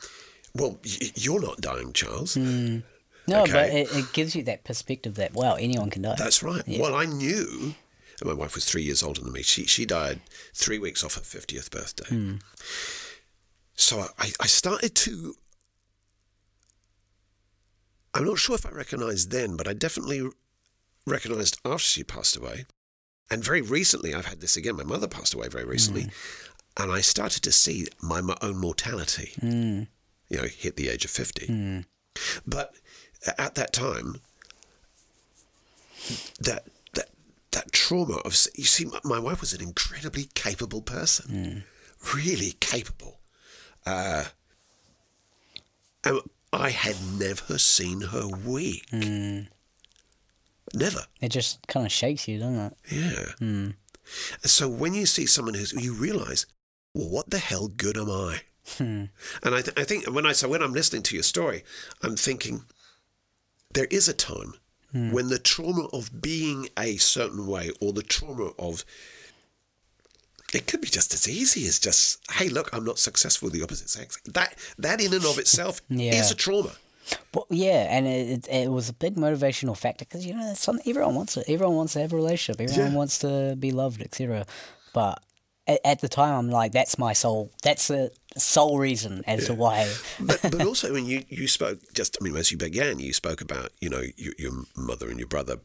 well, y- you're not dying, Charles. Mm. No, but it, it gives you that perspective that, wow, anyone can die. That's right. Yeah. Well, I knew. and My wife was three years older than me. She she died three weeks off her fiftieth birthday. Hmm. So I, I started to. I'm not sure if I recognised then, but I definitely recognised after she passed away. And very recently, I've had this again. My mother passed away very recently, Hmm. and I started to see my, my own mortality. Mm. You know, hit the age of fifty. Hmm. But at that time, that that that trauma of you see, my- my wife was an incredibly capable person, really capable, uh, and I had never seen her weak. Hmm. Never, It just kind of shakes you, doesn't it? yeah. And So when you see someone who's, you realise, well, what the hell good am I? Hmm. And I, th- I think when I so when I'm listening to your story, I'm thinking there is a time when the trauma of being a certain way, or the trauma of it could be just as easy as just, hey, look, I'm not successful with the opposite sex. That that in and of itself Yeah. is a trauma. Well, yeah, and it, it, was a big motivational factor because you know that's something everyone wants it. Everyone wants to have a relationship. Everyone Yeah. wants to be loved, etc. But at, at the time, I'm like, that's my soul. That's the sole reason as to why. but but also when you you spoke just I mean as you began you spoke about you know your, your mother and your brother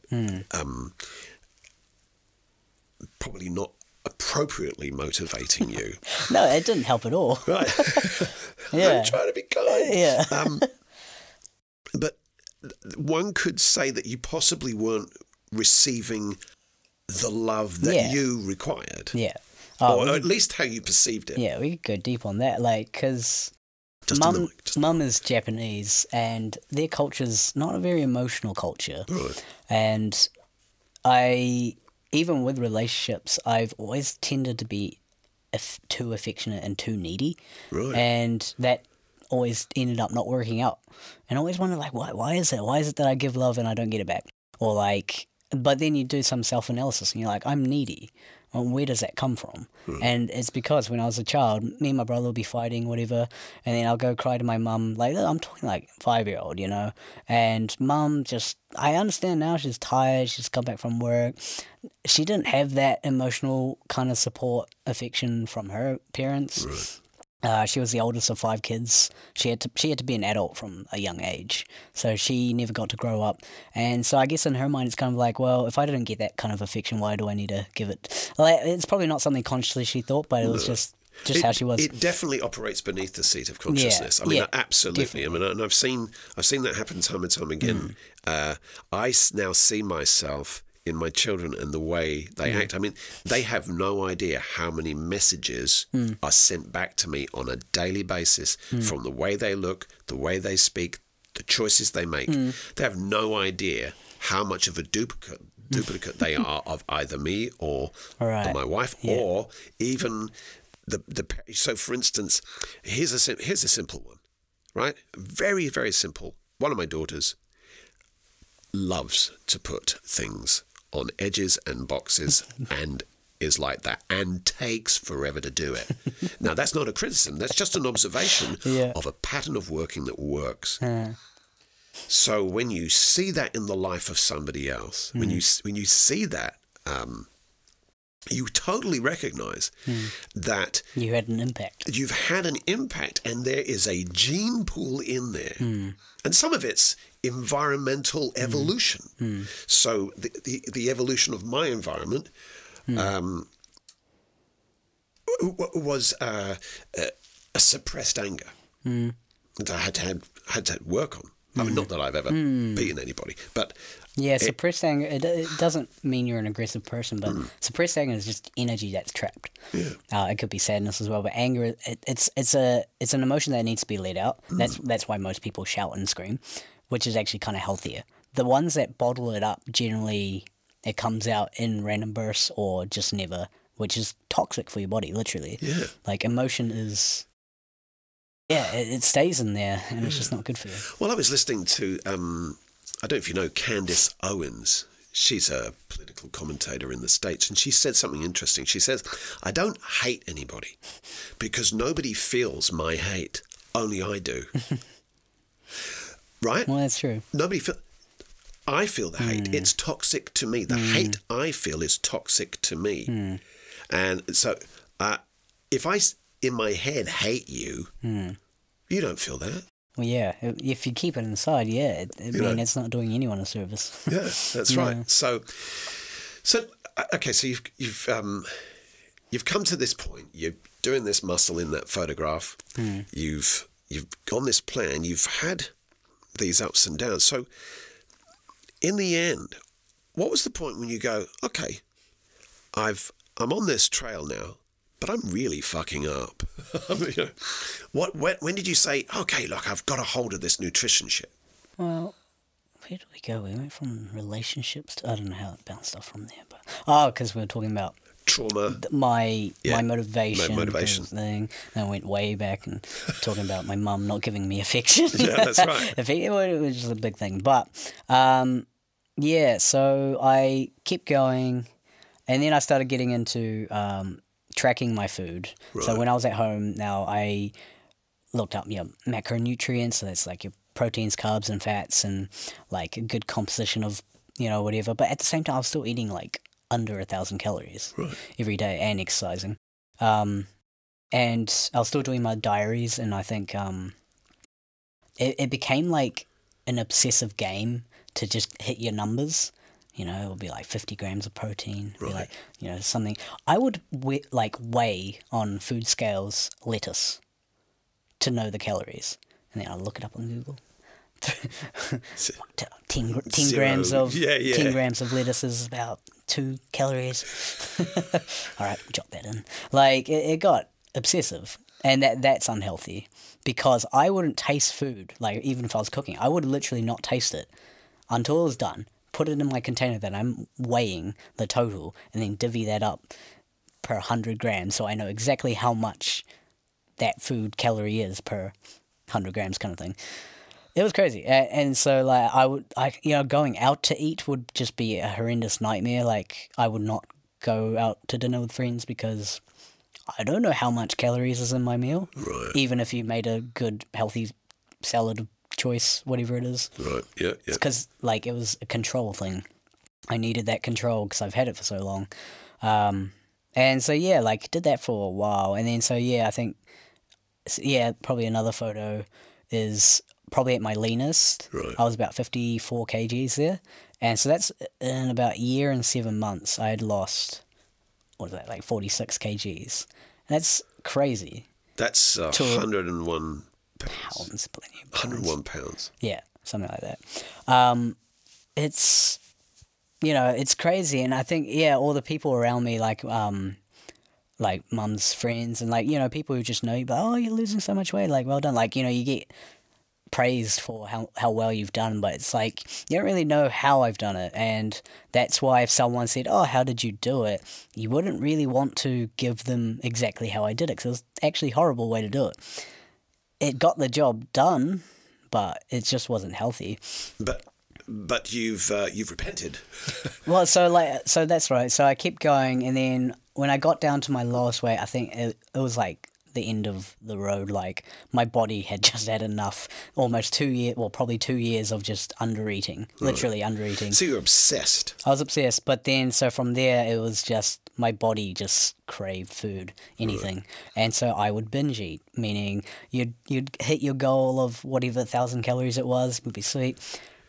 um, probably not appropriately motivating you No, it didn't help at all. right Yeah. I'm trying to be kind Yeah. um, but one could say that you possibly weren't receiving the love that Yeah. you required Yeah. Oh, or we at least how you perceived it yeah, we could go deep on that, like, because just in the mum, mum is Japanese, and their culture's not a very emotional culture. right. And I, even with relationships, I've always tended to be too affectionate and too needy. Right. And that always ended up not working out. And I always wondered, like, why, why is it? Why is it that I give love and I don't get it back? Or like, but then you do some self analysis and you're like, I'm needy. Well, where does that come from? Hmm. And it's because when I was a child, me and my brother would be fighting, whatever, and then I'll go cry to my mum. Like I'm talking like five year old, you know. And mum just, I understand now. She's tired. She's come back from work. She didn't have that emotional kind of support, affection from her parents. Uh, she was the oldest of five kids. She had to she had to be an adult from a young age, so she never got to grow up. And so I guess in her mind, it's kind of like, well, if I didn't get that kind of affection, why do I need to give it? Like, it's probably not something consciously she thought, but it was just just it, how she was. It definitely operates beneath the seat of consciousness. I mean, yeah, absolutely. I mean, and I've seen I've seen that happen time and time again. Mm. Uh, I now see myself in my children and the way they Mm. act. I mean, they have no idea how many messages Mm. are sent back to me on a daily basis from the way they look, the way they speak, the choices they make. Mm. They have no idea how much of a duplicate duplicate they are of either me or, or my wife or even the the so for instance here's a sim- here's a simple one right very very simple one of my daughters loves to put things on edges and boxes and is like that and takes forever to do it. Now that's not a criticism. That's just an observation Yeah. of a pattern of working that works. Uh, so when you see that in the life of somebody else, when you when you see that, um, you totally recognise that you had an impact. you've had an impact, and there is a gene pool in there, and some of it's environmental hmm. evolution. Hmm. So the, the the evolution of my environment. Hmm. Um, w- w- was uh, a, a suppressed anger that I had to had, had to work on. I mean, not that I've ever beaten anybody, but Yeah, suppressed anger. It, it doesn't mean you're an aggressive person, but suppressed anger is just energy that's trapped. Uh, it could be sadness as well, but anger. It, it's it's a it's an emotion that needs to be let out. That's that's why most people shout and scream, which is actually kind of healthier. The ones that bottle it up generally it comes out in random bursts or just never which is toxic for your body, literally. Yeah. Like emotion is, yeah, it, it stays in there, and it's just not good for you. Well, I was listening to, um, I don't know if you know Candace Owens. She's a political commentator in the States, and she said something interesting. She says, I don't hate anybody because nobody feels my hate, only I do. right? Well, that's true. Nobody feel. I feel the hate. Hmm. It's toxic to me. The hate I feel is toxic to me. Hmm. And so, uh, if I in my head hate you, Hmm. you don't feel that. Well, yeah, if you keep it inside, yeah, it, I mean, know. it's not doing anyone a service. Yeah, that's right. So, so uh, okay. So you've you've um, you've come to this point. You're doing this muscle in that photograph. You've you've gone this plan. You've had these ups and downs. So, in the end, what was the point when you go, okay, I've I'm on this trail now, but I'm really fucking up. What when, when did you say, okay, look, I've got a hold of this nutrition shit? Well, where did we go? We went from relationships to I don't know how it bounced off from there, but oh, because we were talking about Trauma. my Yeah, my motivation, mo- motivation. thing. Then I went way back and talking about my mum not giving me affection. Yeah, that's right. It was just a big thing, but um, yeah. So I kept going, and then I started getting into um, tracking my food. So when I was at home, now I looked up, you know, macronutrients. So that's like your proteins, carbs, and fats, and like a good composition of, you know, whatever. But at the same time, I was still eating like under a thousand calories Right. every day and exercising. Um, and I was still doing my diaries, and I think um, it, it became like an obsessive game to just hit your numbers. You know, it would be like 50 grams of protein, be Right. like, you know, something. I would we- like weigh on food scales lettuce to know the calories. And then I'd look it up on Google. S- 10, 10 grams of Yeah, yeah. 10 grams of lettuce is about two calories. All right, jot that in. Like it, it got obsessive, and that that's unhealthy because I wouldn't taste food. Like even if I was cooking, I would literally not taste it until it was done. Put it in my container that I'm weighing the total, and then divvy that up per hundred grams, so I know exactly how much that food calorie is per hundred grams, kind of thing. It was crazy, A- and so like I would, I you know, going out to eat would just be a horrendous nightmare. Like I would not go out to dinner with friends because I don't know how much calories is in my meal. Right. Even if you made a good healthy salad choice, whatever it is, Right. Yeah. Yeah. because like it was a control thing. I needed that control because I've had it for so long, um, and so yeah, like did that for a while, and then so yeah, I think yeah, probably another photo is probably at my leanest. Right. I was about fifty four kgs there, and so that's in about a year and seven months. I had lost what is that like forty six kgs. That's crazy. That's uh, 101 pounds. Pounds, plenty of pounds. 101 pounds. Yeah, something like that. Um, it's you know it's crazy, and I think yeah, all the people around me like um, like mum's friends and like you know people who just know you, but oh you're losing so much weight, like well done, like you know you get praised for how how well you've done, but it's like you don't really know how I've done it, and that's why if someone said oh how did you do it, you wouldn't really want to give them exactly how I did it because it was actually a horrible way to do it. It got the job done, but it just wasn't healthy. But but you've uh, you've repented. Well, so like, so that's right. So I kept going, and then when I got down to my lowest weight, I think it, it was like the end of the road. Like my body had just had enough. Almost two years, well, probably two years of just under eating, literally under eating. So you're obsessed. I was obsessed, but then so from there it was just my body just craved food, anything, and so I would binge eat, meaning you'd you'd hit your goal of whatever thousand calories it was, would be sweet,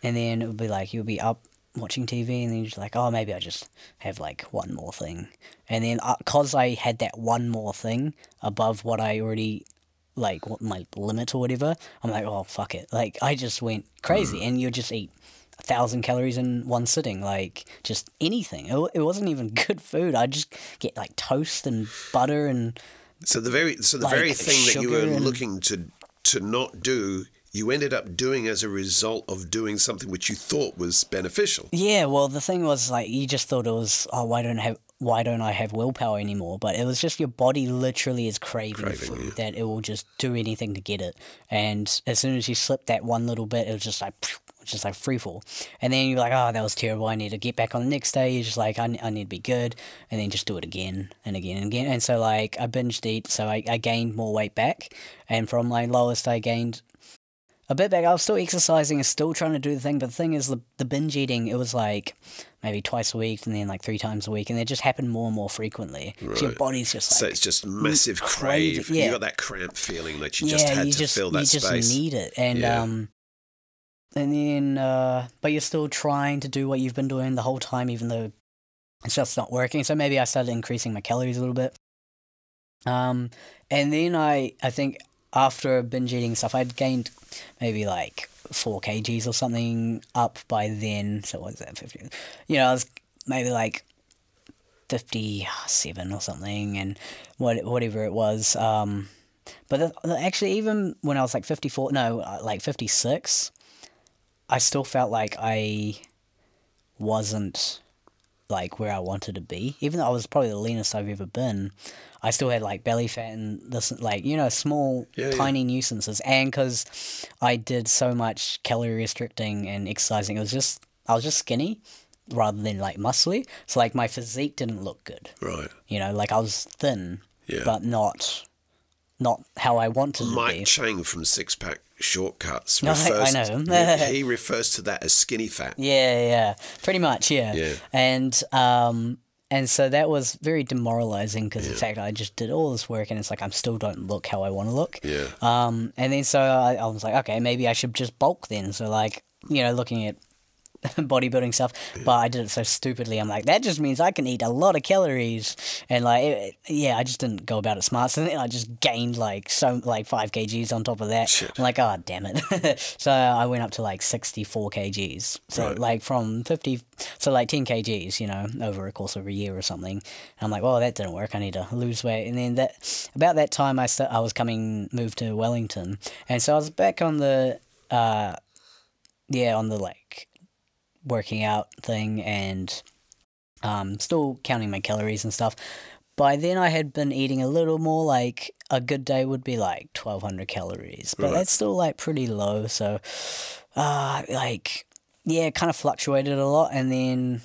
and then it would be like you'd be up watching TV, and then you're just like, oh, maybe I just have like one more thing, and then uh, because I had that one more thing above what I already like what my limit or whatever, I'm like, oh fuck it, like I just went crazy, mm. and you just eat a thousand calories in one sitting, like just anything. It, it wasn't even good food. I just get like toast and butter and So the very so the Like very thing that you were and- looking to to not do, you ended up doing as a result of doing something which you thought was beneficial. yeah. Well, the thing was like you just thought it was oh why don't I have why don't I have willpower anymore? But it was just your body literally is craving, Craving, food yeah. that it will just do anything to get it. And as soon as you slip that one little bit, it was just like it's just like free fall. And then you're like, oh, that was terrible. I need to get back on the next day. You're just like, I, I need to be good. And then just do it again and again and again. And so like I binged eat, so I, I gained more weight back. And from my lowest, I gained a bit back. I was still exercising and still trying to do the thing, but the thing is, the, the binge eating, it was like maybe twice a week and then like three times a week, and it just happened more and more frequently. So your body's just like. so it's just massive crazy, crave. yeah. You got that cramp feeling that you just had you to just, fill that you just space. need it, and Yeah. um, and then uh, but you're still trying to do what you've been doing the whole time, even though it's just not working. So maybe I started increasing my calories a little bit. Um, and then I I think after binge eating stuff, I'd gained maybe like four kgs or something up by then. So what was that? Fifty. You know, I was maybe like 57 or something and what whatever it was um but actually even when i was like 54 no uh, like 56 i still felt like i wasn't like where i wanted to be even though i was probably the leanest i've ever been i still had like belly fat and this like you know small Yeah, yeah. tiny nuisances and because i did so much calorie restricting and exercising it was just i was just skinny rather than like muscly so like my physique didn't look good Right. you know, like I was thin, Yeah. but not not how I wanted to be. Mike. Chang from Six Pack Shortcuts No, I- refers. I know he- he refers to that as skinny fat. Yeah, yeah, pretty much, yeah. Yeah. And um, and so that was very demoralizing because the fact I just did all this work and it's like I'm still don't look how I want to look. Yeah. Um, and then so I, I was like, okay, maybe I should just bulk then. So like, you know, looking at bodybuilding stuff, but I did it so stupidly. I'm like, that just means I can eat a lot of calories, and like, it- yeah, I just didn't go about it smart. So then I just gained like so like five kgs on top of that. Shit. I'm like, oh damn it! so I went up to like 64 kgs. So Right. like from 50, so like 10 kgs, you know, over a course of a year or something. And I'm like, well, that didn't work. I need to lose weight. And then that about that time, I st- I was coming moved to Wellington, and so I was back on the. Uh, yeah, on the like working out thing and um, still counting my calories and stuff. By then, I had been eating a little more. Like a good day would be like twelve hundred calories, but Right. that's still like pretty low. So, uh, like yeah, it kind of fluctuated a lot, and then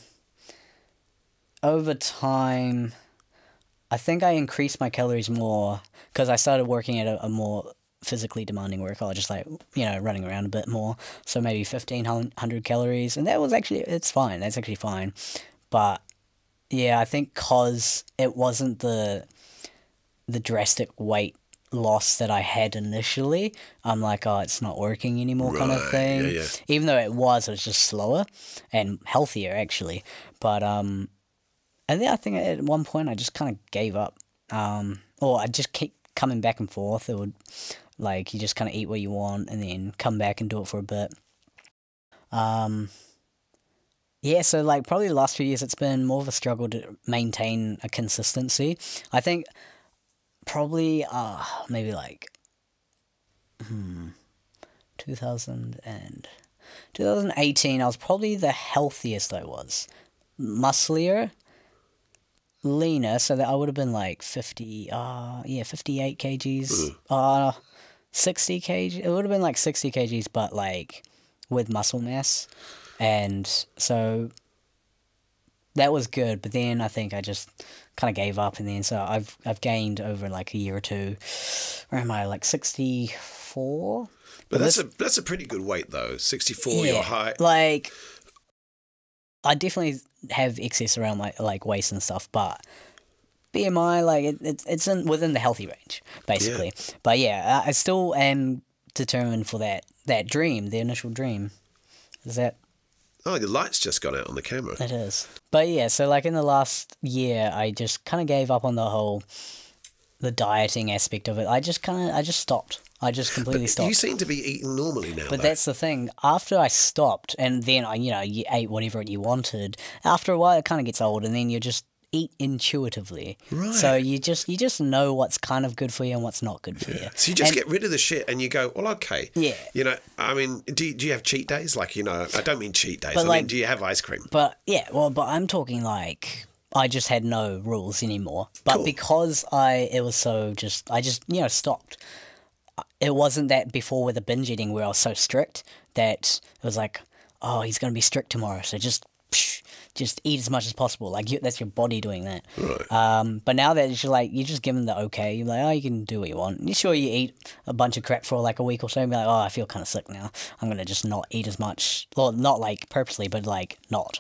over time, I think I increased my calories more because I started working at a, a more physically demanding work. I was just like, you know, running around a bit more. So maybe 1500 calories. And that was actually, it's fine. That's actually fine. But yeah, I think because it wasn't the, the drastic weight loss that I had initially, I'm like, oh, it's not working anymore kind of thing. yeah, yeah. Even though it was, it was just slower and healthier actually. But, um, and then I think at one point I just kind of gave up. Um, or I just keep coming back and forth. It would, like, you just kind of eat what you want and then come back and do it for a bit. Um, yeah, so like probably the last few years it's been more of a struggle to maintain a consistency. I think probably uh maybe like hmm 2000 and 2018 I was probably the healthiest I was. Musclier, leaner, so that I would have been like 50 uh yeah, 58 kgs. Uh 60 kg. It would have been like 60 kgs but like with muscle mass. And so that was good, but then I think I just kind of gave up, and then so I've I've gained over like a year or two. Where am I? Like sixty four. But that's a that's a pretty good weight though. Sixty four, your height. Like, I definitely have excess around my like waist and stuff, but BMI like it, it it's in within the healthy range basically. But yeah, I, I still am determined for that that dream, the initial dream. Is that Oh, the light's just gone out on the camera. It is. But yeah, so like in the last year, I just kind of gave up on the whole, the dieting aspect of it. I just kind of, I just stopped. I just completely stopped. You seem to be eating normally now. But though. that's the thing. After I stopped, and then I, you know, you ate whatever you wanted. After a while, it kind of gets old, and then you just eat intuitively. Right. So you just you just know what's kind of good for you and what's not good for you. So you just And- get rid of the shit and you go, well, okay. Yeah. You know, I mean, do you, do you have cheat days? Like, you know, I don't mean cheat days. But I like- mean, do you have ice cream? But yeah, well, but I'm talking like I just had no rules anymore. But Cool. because I it was so just I just you know stopped. It wasn't that before with the binge eating where I was so strict that it was like, oh, he's going to be strict tomorrow, so just psh, just eat as much as possible. Like you, that's your body doing that. Right. Um, but now that it's just like you just give them the okay, you're like, oh, you can do what you want. You sure you eat a bunch of crap for like a week or so, and be like, oh, I feel kind of sick now. I'm gonna just not eat as much. Well, not like purposely, but like not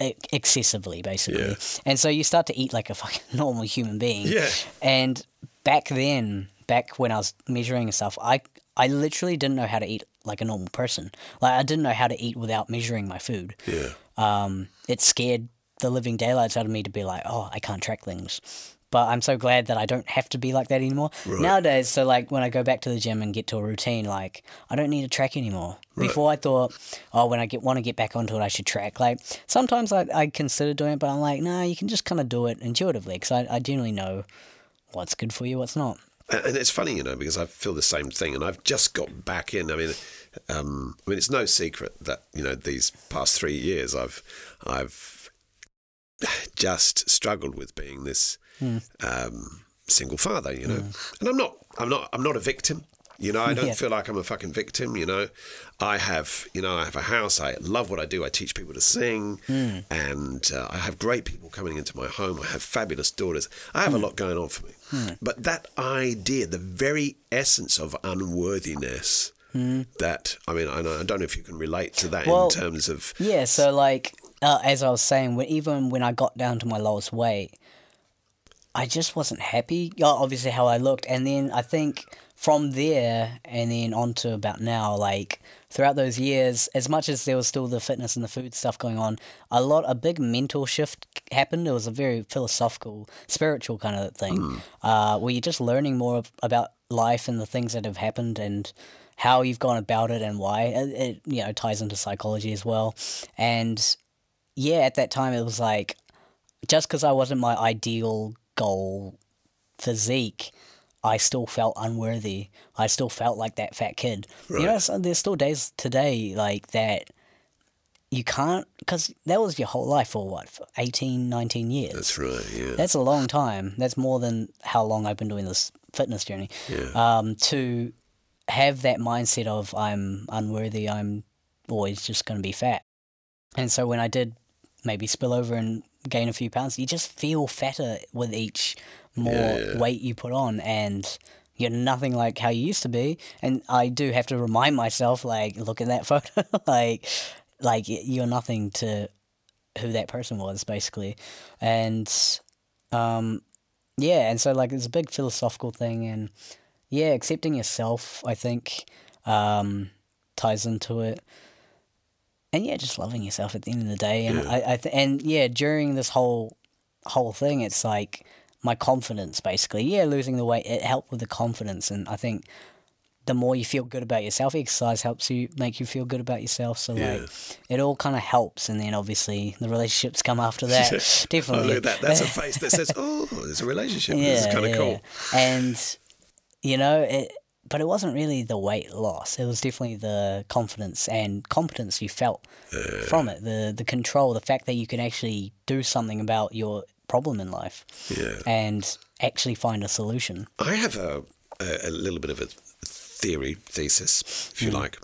excessively, basically. Yeah. And so you start to eat like a fucking normal human being. Yeah. And back then, back when I was measuring and stuff, I I literally didn't know how to eat like a normal person. Like I didn't know how to eat without measuring my food Yeah. um, it scared the living daylights out of me to be like, oh, I can't track things. But I'm so glad that I don't have to be like that anymore. Nowadays, so like when I go back to the gym and get to a routine, like I don't need to track anymore. Before I thought, oh, when I get want to get back onto it, I should track. Like sometimes I, I consider doing it, but I'm like, nah, you can just kind of do it intuitively because I, I generally know what's good for you, what's not. And it's funny, you know, because I feel the same thing, and I've just got back in. I mean, um, I mean, it's no secret that you know these past three years, I've, I've just struggled with being this um, single father, you know, and I'm not, I'm not, I'm not a victim. You know, I don't Yeah. feel like I'm a fucking victim. You know, I have, you know, I have a house. I love what I do. I teach people to sing, and uh, I have great people coming into my home. I have fabulous daughters. I have a lot going on for me. But that idea, the very essence of unworthiness, that I mean, I, I don't know if you can relate to that Well, in terms of Yeah, so like uh, as I was saying, when, even when I got down to my lowest weight, I just wasn't happy. Obviously, how I looked, and then I think from there and then on to about now, like throughout those years, as much as there was still the fitness and the food stuff going on, a lot, a big mental shift happened. It was a very philosophical, spiritual kind of thing, uh, where you're just learning more about life and the things that have happened and how you've gone about it and why. It, it you know ties into psychology as well, and yeah, at that time it was like just because I wasn't my ideal goal physique, I still felt unworthy. I still felt like that fat kid. You know, there's still days today like that you can't, because that was your whole life for what, for 18, 19 years. that's right, yeah, That's a long time. That's more than how long I've been doing this fitness journey. yeah, Um, to have that mindset of I'm unworthy, I'm always just going to be fat. And so when I did maybe spill over and gain a few pounds, you just feel fatter with each more Yeah, yeah. weight you put on, and you're nothing like how you used to be. And I do have to remind myself, like, look at that photo, like, like you're nothing to who that person was, basically. And um, yeah, and so like it's a big philosophical thing, and yeah, accepting yourself, I think, um, ties into it. And yeah, just loving yourself at the end of the day, and Yeah. I, I th- and yeah, during this whole whole thing, it's like my confidence, basically. Yeah, losing the weight it helped with the confidence, and I think the more you feel good about yourself, exercise helps you make you feel good about yourself. So Yeah. like, it all kind of helps, and then obviously the relationships come after that. Oh, Definitely. look at that. That's a face that says, "Oh, there's a relationship. this is kind of cool." And you know, it, but it wasn't really the weight loss. It was definitely the confidence and competence you felt from it. The the control, the fact that you can actually do something about your problem in life Yeah. and actually find a solution. I have a, a, a little bit of a theory, thesis, if you like,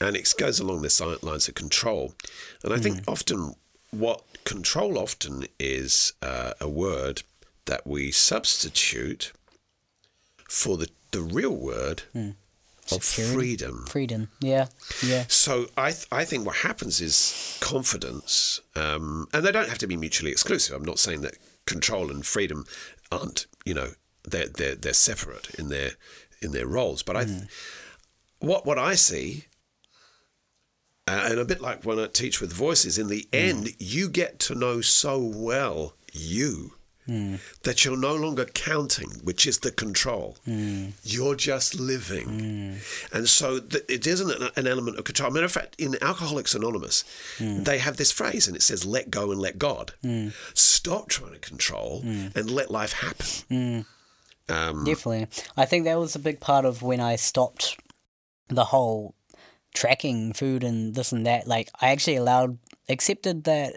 and it goes along the lines of control. And I think often what control often is uh, a word that we substitute for the, the real word of Security. freedom. Freedom. Yeah. Yeah. So I th- I think what happens is confidence, um, and they don't have to be mutually exclusive. I'm not saying that control and freedom aren't you know they're they're, they're separate in their in their roles. But I th- what what I see. Uh, and a bit like when I teach with voices, in the end, you get to know so well you Hmm. that you're no longer counting, which is the control. Hmm. You're just living. Hmm. And so th- it isn't an, an element of control. Matter of fact, in Alcoholics Anonymous, they have this phrase and it says, let go and let God. Stop trying to control and let life happen. Um, Definitely. I think that was a big part of when I stopped the whole tracking food and this and that. Like, I actually allowed, accepted that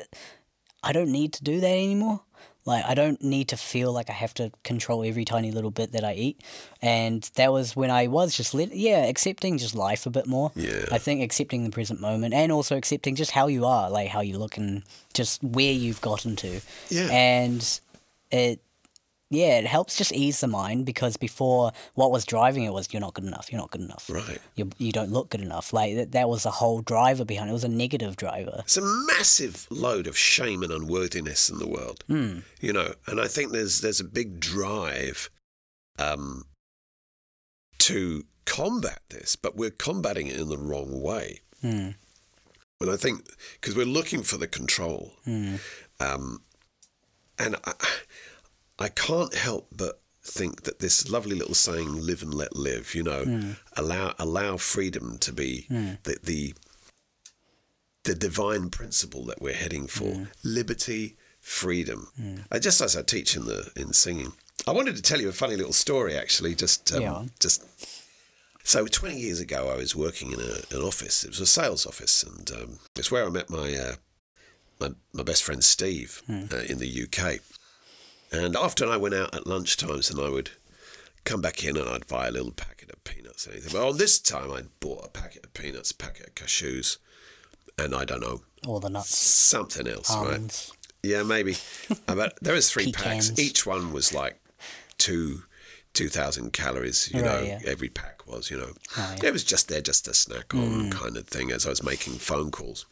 I don't need to do that anymore. Like I don't need to feel like I have to control every tiny little bit that I eat, and that was when I was just let yeah accepting just life a bit more. Yeah. I think accepting the present moment and also accepting just how you are, like how you look and just where you've gotten to. Yeah. And it yeah, it helps just ease the mind because before what was driving it was you're not good enough, you're not good enough. Right. You, you don't look good enough. Like that, that was the whole driver behind it. It was a negative driver. It's a massive load of shame and unworthiness in the world, you know. And I think there's there's a big drive um, to combat this, but we're combating it in the wrong way. Hmm. And I think because we're looking for the control, um, and I, I can't help but think that this lovely little saying "live and let live," you know, allow allow freedom to be the, the the divine principle that we're heading for: liberty, freedom. Uh, just as I teach in the in singing, I wanted to tell you a funny little story. Actually, just um, Yeah. just so 20 years ago, I was working in a, an office. It was a sales office, and um, it's where I met my uh, my, my best friend Steve uh, in the UK. And often I went out at lunch times, and I would come back in and I'd buy a little packet of peanuts or anything. But on this time, I'd bought a packet of peanuts, a packet of cashews, and I don't know All the nuts, something else, right? Yeah, maybe. Uh, but there was three packs. Each one was like two two thousand calories. You know, yeah. every pack was. You know, Oh, yeah. it was just there, just a snack on kind of thing. As I was making phone calls,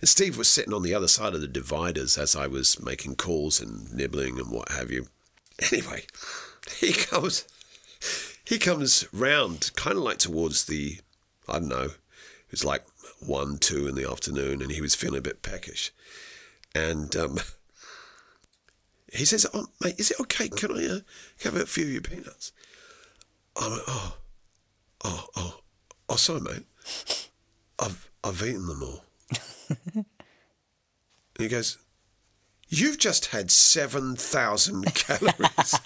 and Steve was sitting on the other side of the dividers as I was making calls and nibbling and what have you. Anyway, he comes. He comes round, kind of like towards the, I don't know, it was like one, two in the afternoon, and he was feeling a bit peckish. And um, he says, oh, mate, is it okay? Can I uh, have a few of your peanuts? I went, oh, oh, oh, oh, sorry, mate. I've, I've eaten them all. And he goes, you've just had 7,000 calories.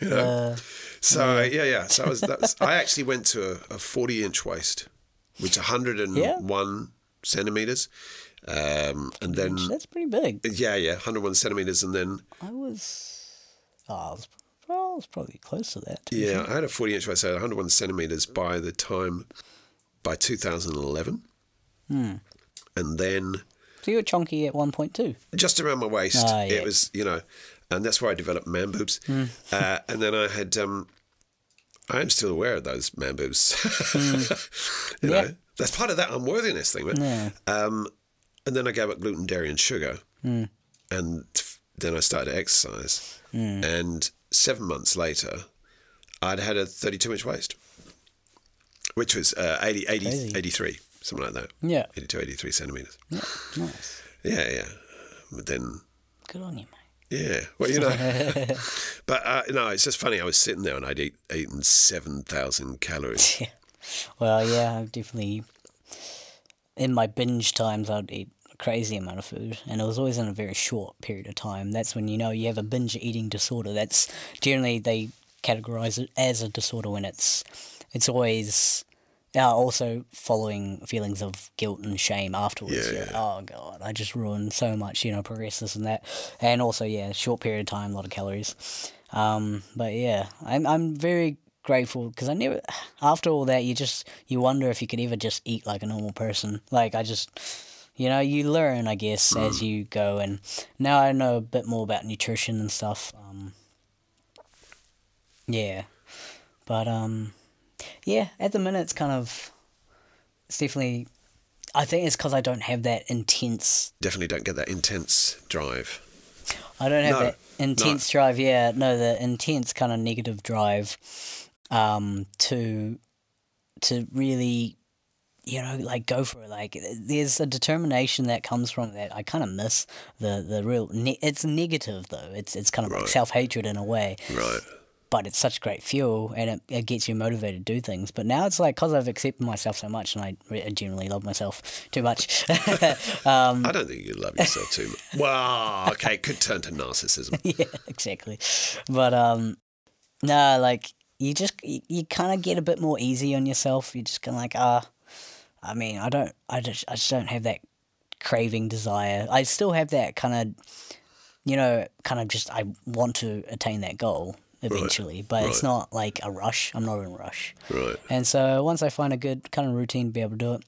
you know? so, yeah, yeah. So I, was, that was, I actually went to a, a 40 inch waist, which 101 centimeters. Um, and then, That's pretty big. yeah, yeah, 101 centimeters. And then, I was, oh, I was, well, I was probably close to that. yeah, I had a 40 inch waist, so 101 centimeters by the time, by 2011. And then So you were chunky at 1.2. just around my waist, Ah, yeah. it was, you know, and that's where I developed man boobs. Hmm. Uh, and then I had, um, I am still aware of those man boobs. you Hmm. Yeah. know, that's part of that unworthiness thing, man. Yeah. Um, and then I gave up gluten, dairy, and sugar. Hmm. And then I started to exercise. And seven months later, I'd had a 32 inch waist, which was uh, 80, 80, 83, something like that. Yeah. 82, 83 centimeters. Yeah, nice. Yeah, yeah. But then, Good on you, mate. yeah. Well, you know. but uh, no, it's just funny. I was sitting there and I'd eat, eaten 7,000 calories. Yeah. Well, yeah, I've definitely. In my binge times, I'd eat a crazy amount of food, and it was always in a very short period of time. That's when you know you have a binge eating disorder. That's generally they categorize it as a disorder when it's it's always uh, also following feelings of guilt and shame afterwards. Yeah, yeah. oh god, I just ruined so much, you know, progress this and that, and also yeah, short period of time, a lot of calories. Um, but yeah, I'm I'm very grateful because I never. After all that, you just you wonder if you could ever just eat like a normal person. Like I just, you know, you learn, I guess, as you go, and now I know a bit more about nutrition and stuff. Um, yeah, but um, yeah, at the minute it's kind of, it's definitely. I think it's because I don't have that intense Definitely don't get that intense drive. I don't have No, that intense drive. Yeah, no, the intense kind of negative drive um, to to really, you know, like go for it. Like there's a determination that comes from that. I kind of miss the the real. Ne- it's negative though. It's it's kind of Right. self hatred in a way. Right. But it's such great fuel, and it, it gets you motivated to do things. But now it's like because I've accepted myself so much, and I, re- I generally love myself too much. um, I don't think you love yourself too much. Well, okay, it could turn to narcissism. yeah, exactly. But um, no, like you just you, you kind of get a bit more easy on yourself. You're just kind of like ah, I mean, I don't, I just, I just don't have that craving desire. I still have that kind of, you know, kind of just I want to attain that goal eventually, but it's not like a rush. I'm not in a rush. Right. And so once I find a good kind of routine to be able to do it,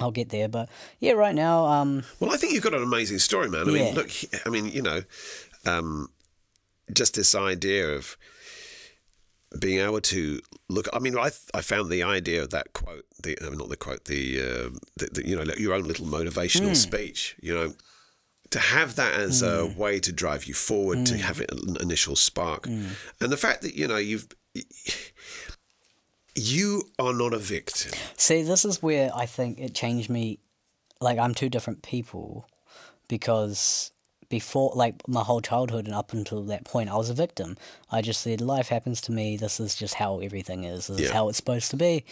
I'll get there. But yeah, right now, um, Well, I think you've got an amazing story, man. I mean, Yeah. look, I mean, you know, um, just this idea of being able to look. I mean, I I found the idea of that quote, the uh, not the quote, the, uh, the, the you know your own little motivational speech. You know, to have that as a mm. way to drive you forward, to mm. have an initial spark, mm. and the fact that you know you've. You are not a victim. See, this is where I think it changed me. Like, I'm two different people because before, like, my whole childhood and up until that point, I was a victim. I just said, life happens to me. This is just how everything is. This is how it's supposed to be.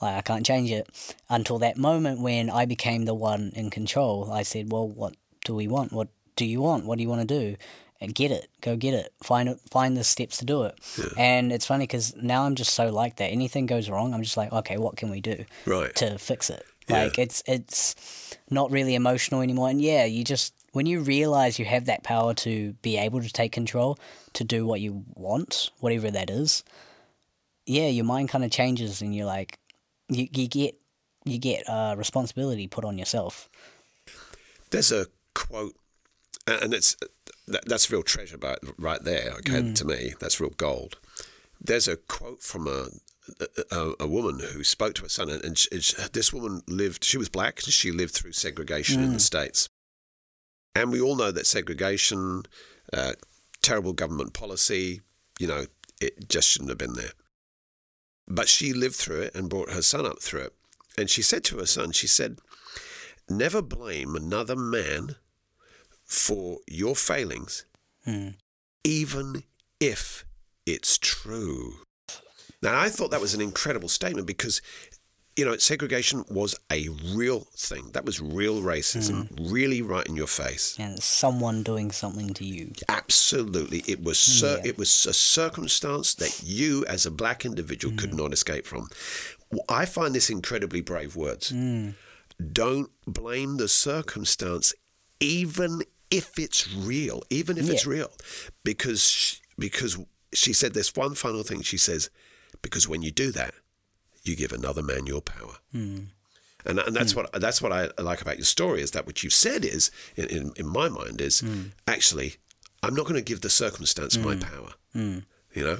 Like, I can't change it. Until that moment when I became the one in control, I said, well, what do we want? What do you want? What do you want to do? And get it. Go get it. Find it. Find the steps to do it. And it's funny because now I'm just so like that. Anything goes wrong, I'm just like, okay, what can we do? Right. to fix it. Yeah. Like it's it's not really emotional anymore. And yeah, you just when you realize you have that power to be able to take control, to do what you want, whatever that is, yeah, your mind kind of changes and you're like you, you get you get uh, responsibility put on yourself. There's a quote, and it's that, that's real treasure, but right there, okay, to me, that's real gold. There's a quote from a a, a woman who spoke to her son, and, she, this woman lived. She was black, and she lived through segregation in the states. And we all know that segregation, uh, terrible government policy, you know, it just shouldn't have been there. But she lived through it and brought her son up through it. And she said to her son, she said, Never blame another man for your failings, hmm. even if it's true. Now, I thought that was an incredible statement because, you know, segregation was a real thing. That was real racism, hmm. really right in your face. And someone doing something to you. Absolutely, it was hmm, cir- Yeah. it was a circumstance that you, as a black individual, could not escape from. I find this incredibly brave words. Don't blame the circumstance, even if it's real, even if it's real, because sh- because she said this one final thing. She says, because when you do that, you give another man your power. Hmm. And, and that's hmm. what that's what I like about your story is that what you've said is in, in, in my mind is hmm. actually I'm not going to give the circumstance my power. You know,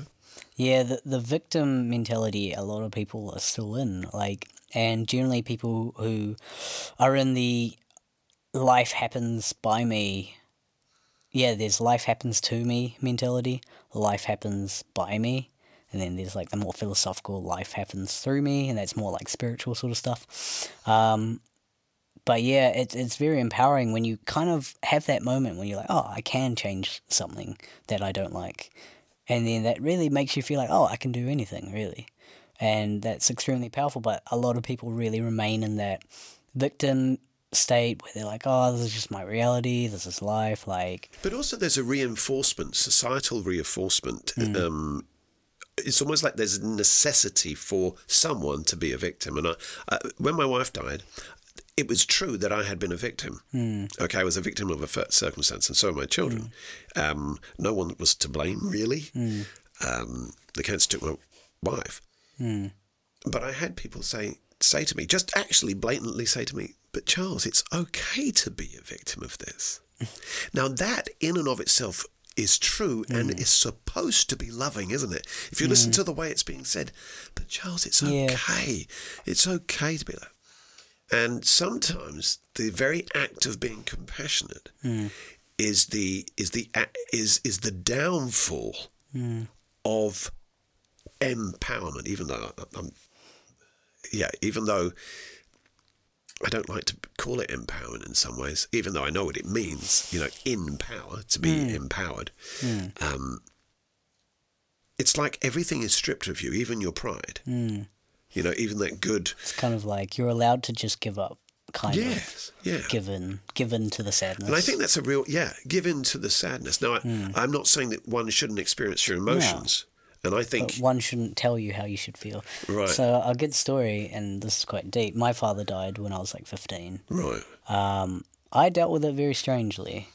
Yeah, the the victim mentality a lot of people are still in. Like and generally people who are in the life happens by me yeah, there's life happens to me mentality, life happens by me, and then there's like the more philosophical life happens through me, and that's more like spiritual sort of stuff. Um, but yeah, it's it's very empowering when you kind of have that moment when you're like, oh, I can change something that I don't like, and then that really makes you feel like, oh, I can do anything really, and that's extremely powerful. But a lot of people really remain in that victim state where they're like, oh, this is just my reality, this is life, like. but also there's a reinforcement, societal reinforcement. Um, it's almost like there's a necessity for someone to be a victim. And I, uh, when my wife died, it was true that I had been a victim. Okay, I was a victim of a circumstance, and so were my children. Um, no one was to blame, really. Um, the cancer took my wife. But I had people say say to me, just actually blatantly say to me, "But Charles, it's okay to be a victim of this." now that, in and of itself, is true and mm. is supposed to be loving, isn't it? If you listen mm. to the way it's being said, but Charles, it's Yeah. okay. It's okay to be that. And sometimes the very act of being compassionate mm. is the is the is is the downfall of empowerment. Even though I'm, yeah, even though I don't like to call it empowerment in some ways, even though I know what it means. You know, in power to be empowered. Um, it's like everything is stripped of you, even your pride. You know, even that good. It's kind of like you're allowed to just give up, kind Yes, yeah. of given, given to the sadness. And I think that's a real, yeah, given to the sadness. Now, I, Hmm. I'm not saying that one shouldn't experience your emotions. And I think, but one shouldn't tell you how you should feel. Right. So a good story, and this is quite deep. My father died when I was like 15. right, Um, I dealt with it very strangely,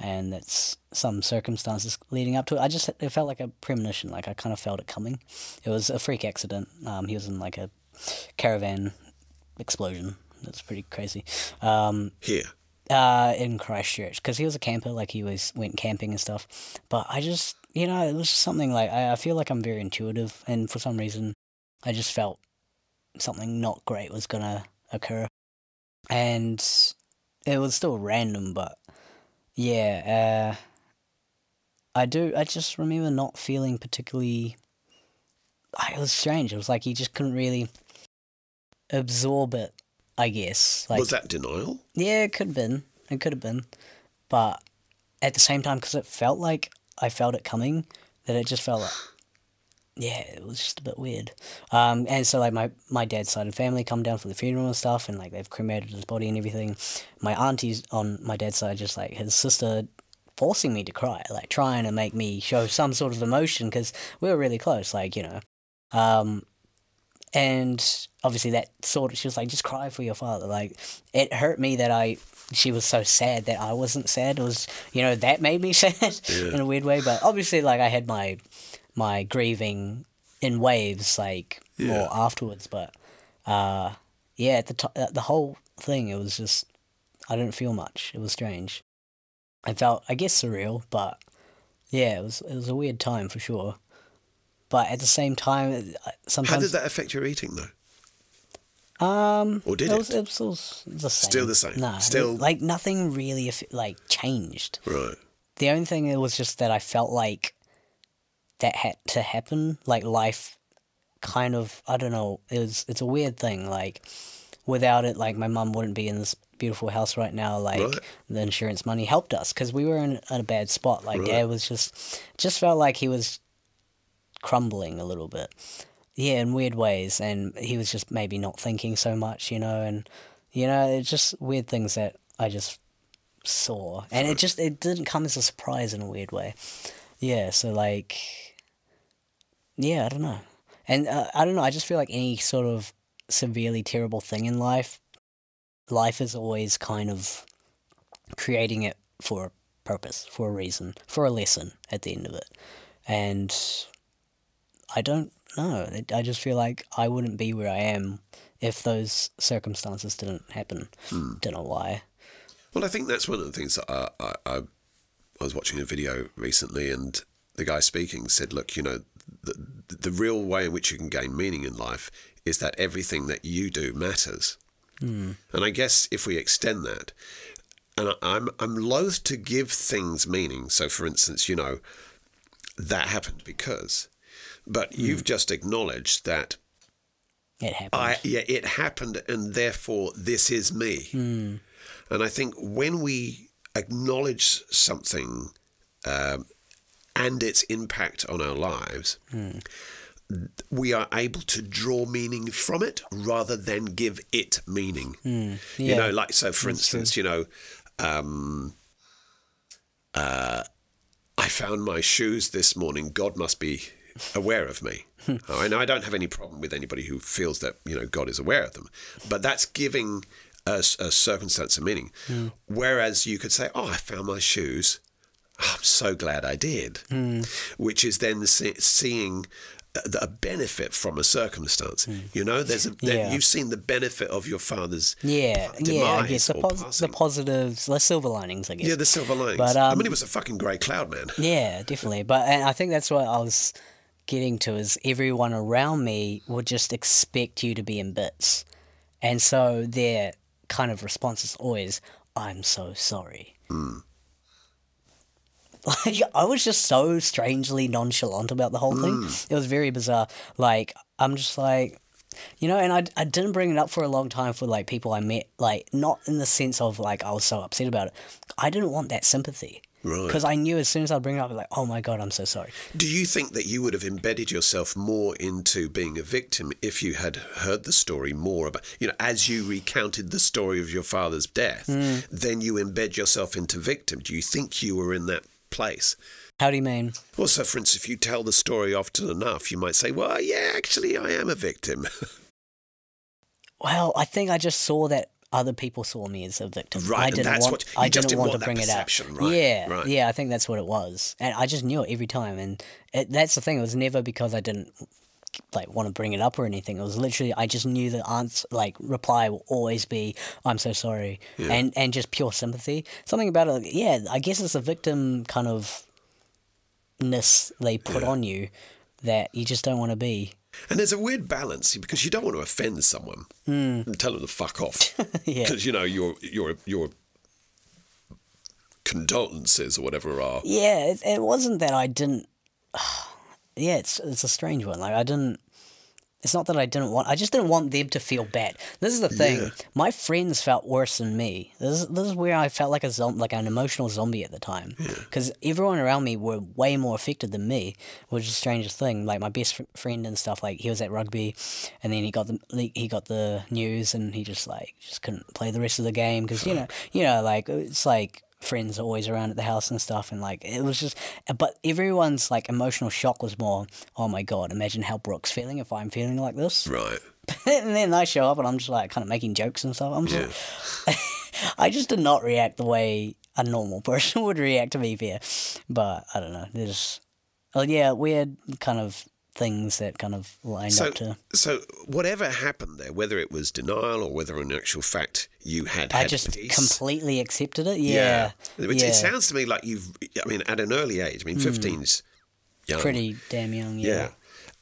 and that's some circumstances leading up to it. I just it felt like a premonition, like I kind of felt it coming. It was a freak accident. Um, he was in like a caravan explosion. That's pretty crazy. Um, Here. uh, in Christchurch because he was a camper, like he was went camping and stuff. But I just, you know, it was just something like I, I feel like I'm very intuitive, and for some reason, I just felt something not great was gonna occur, and it was still random, but yeah, uh, I do. I just remember not feeling particularly. It was strange. It was like he just couldn't really absorb it. I guess. Like, was that denial? yeah, it could have been. It could have been. But at the same time, because it felt like I felt it coming, that it just felt like, yeah, it was just a bit weird. Um, and so, like, my, my dad's side of family come down for the funeral and stuff, and, like, they've cremated his body and everything. My auntie's on my dad's side, just, like, his sister forcing me to cry, like, trying to make me show some sort of emotion, because we were really close, like, you know. Um, and obviously that sort of she was like just cry for your father like it hurt me that i she was so sad that i wasn't sad. It was you know that made me sad in a weird way. But obviously like i had my my grieving in waves like more afterwards. But uh yeah at the to- the whole thing it was just i didn't feel much. It was strange. I felt i guess surreal but yeah it was it was a weird time for sure. But at the same time sometimes How did that affect your eating, though? Um, Or did it? Was, it? it was, it was the same. Still the same. No, Still- like nothing really like changed. Right. The only thing it was just that I felt like that had to happen. Like life, kind of. I don't know. It was. It's a weird thing. Like without it, like my mum wouldn't be in this beautiful house right now. Like Right. the insurance money helped us because we were in, in a bad spot. Like Right. dad was just just felt like he was crumbling a little bit. Yeah, in weird ways, and he was just maybe not thinking so much, you know, and you know, it's just weird things that I just saw, and it just it didn't come as a surprise in a weird way. Yeah, so like, yeah, I don't know, and uh, I don't know. I just feel like any sort of severely terrible thing in life, life is always kind of creating it for a purpose, for a reason, for a lesson at the end of it, and I don't know. It- I just feel like I wouldn't be where I am if those circumstances didn't happen. Hmm. Don't know why. Well, I think that's one of the things that I, I, I, I was watching a video recently, and the guy speaking said, "Look, you know, the the real way in which you can gain meaning in life is that everything that you do matters." Hmm. And I guess if we extend that, and I'm I'm loath to give things meaning. So, for instance, you know, that happened because, but you've just acknowledged that It happened. I yeah, it happened, and therefore this is me. And I think when we acknowledge something um, and its impact on our lives, we are able to draw meaning from it rather than give it meaning. You Yeah, know, like so. For instance, you know. Um, uh, I found my shoes this morning. God must be aware of me. Oh, I know I don't have any problem with anybody who feels that you know God is aware of them, but that's giving a, a circumstance a meaning. Hmm. Whereas you could say, "Oh, I found my shoes. I'm so glad I did," hmm. which is then see, seeing a, a benefit from a circumstance. You know, there's a that Yeah. you've seen the benefit of your father's yeah, yeah. I guess the, pos- the positives, the silver linings, I guess. Yeah, the silver linings. But, I um, mean, it was a fucking grey cloud, man. Yeah, definitely. But and I think that's what I was getting to is everyone around me would just expect you to be in bits. And so their kind of response is always, I'm so sorry. Hmm. Like I was just so strangely nonchalant about the whole thing. Hmm. It was very bizarre. Like I'm just like you know, and I, I didn't bring it up for a long time for like people I met, like not in the sense of like I was so upset about it. I didn't want that sympathy. Right. Because I knew as soon as I'd bring it up, like, oh my god, I'm so sorry. Do you think that you would have embedded yourself more into being a victim if you had heard the story more about, you know, as you recounted the story of your father's death, Hmm. then you embed yourself into victim? Do you think you were in that place? How do you mean? Well, so for instance, if you tell the story often enough, you might say, well, yeah, actually, I am a victim. Well, I think I just saw that other people saw me as a victim. Right, I didn't that's want. what- I just didn't want want to bring it perception, right, Yeah, right. yeah. I think that's what it was, and I just knew it every time. And it, that's the thing. It was never because I didn't like want to bring it up or anything. It was literally I just knew the answer, like reply will always be "I'm so sorry," and and just pure sympathy. Something about it. Yeah, I guess it's a victim kind of ness they put on you that you just don't want to be. And there's a weird balance because you don't want to offend someone and tell them to fuck off. Hmm. Yeah. Because you know your your your condolences or whatever are. Yeah, it, it wasn't that I didn't. yeah, it's it's a strange one. Like I didn't. It's not that I didn't want. I just didn't want them to feel bad. This is the thing. Yeah. My friends felt worse than me. This is, this is where I felt like a zom- like an emotional zombie at the time. Because everyone around me were way more affected than me, which is the strangest thing. Like my best fr- friend and stuff. Like he was at rugby, and then he got the he got the news, and he just like just couldn't play the rest of the game because you know you know like it's like friends are always around at the house and stuff and like it was just but everyone's like emotional shock was more oh my god imagine how Brook's feeling if i'm feeling like this. Right. and then i show up and i'm just like kind of making jokes and stuff. I'm just i just did not react the way a normal person would react to me here but i don't know there's oh yeah weird kind of things that kind of lined So, up to so whatever happened there, whether it was denial or whether in actual fact you had i had just peace, completely accepted it yeah It, yeah. it sounds to me like you've. I mean, at an early age. I mean, 15's young. pretty damn young yeah, Yeah.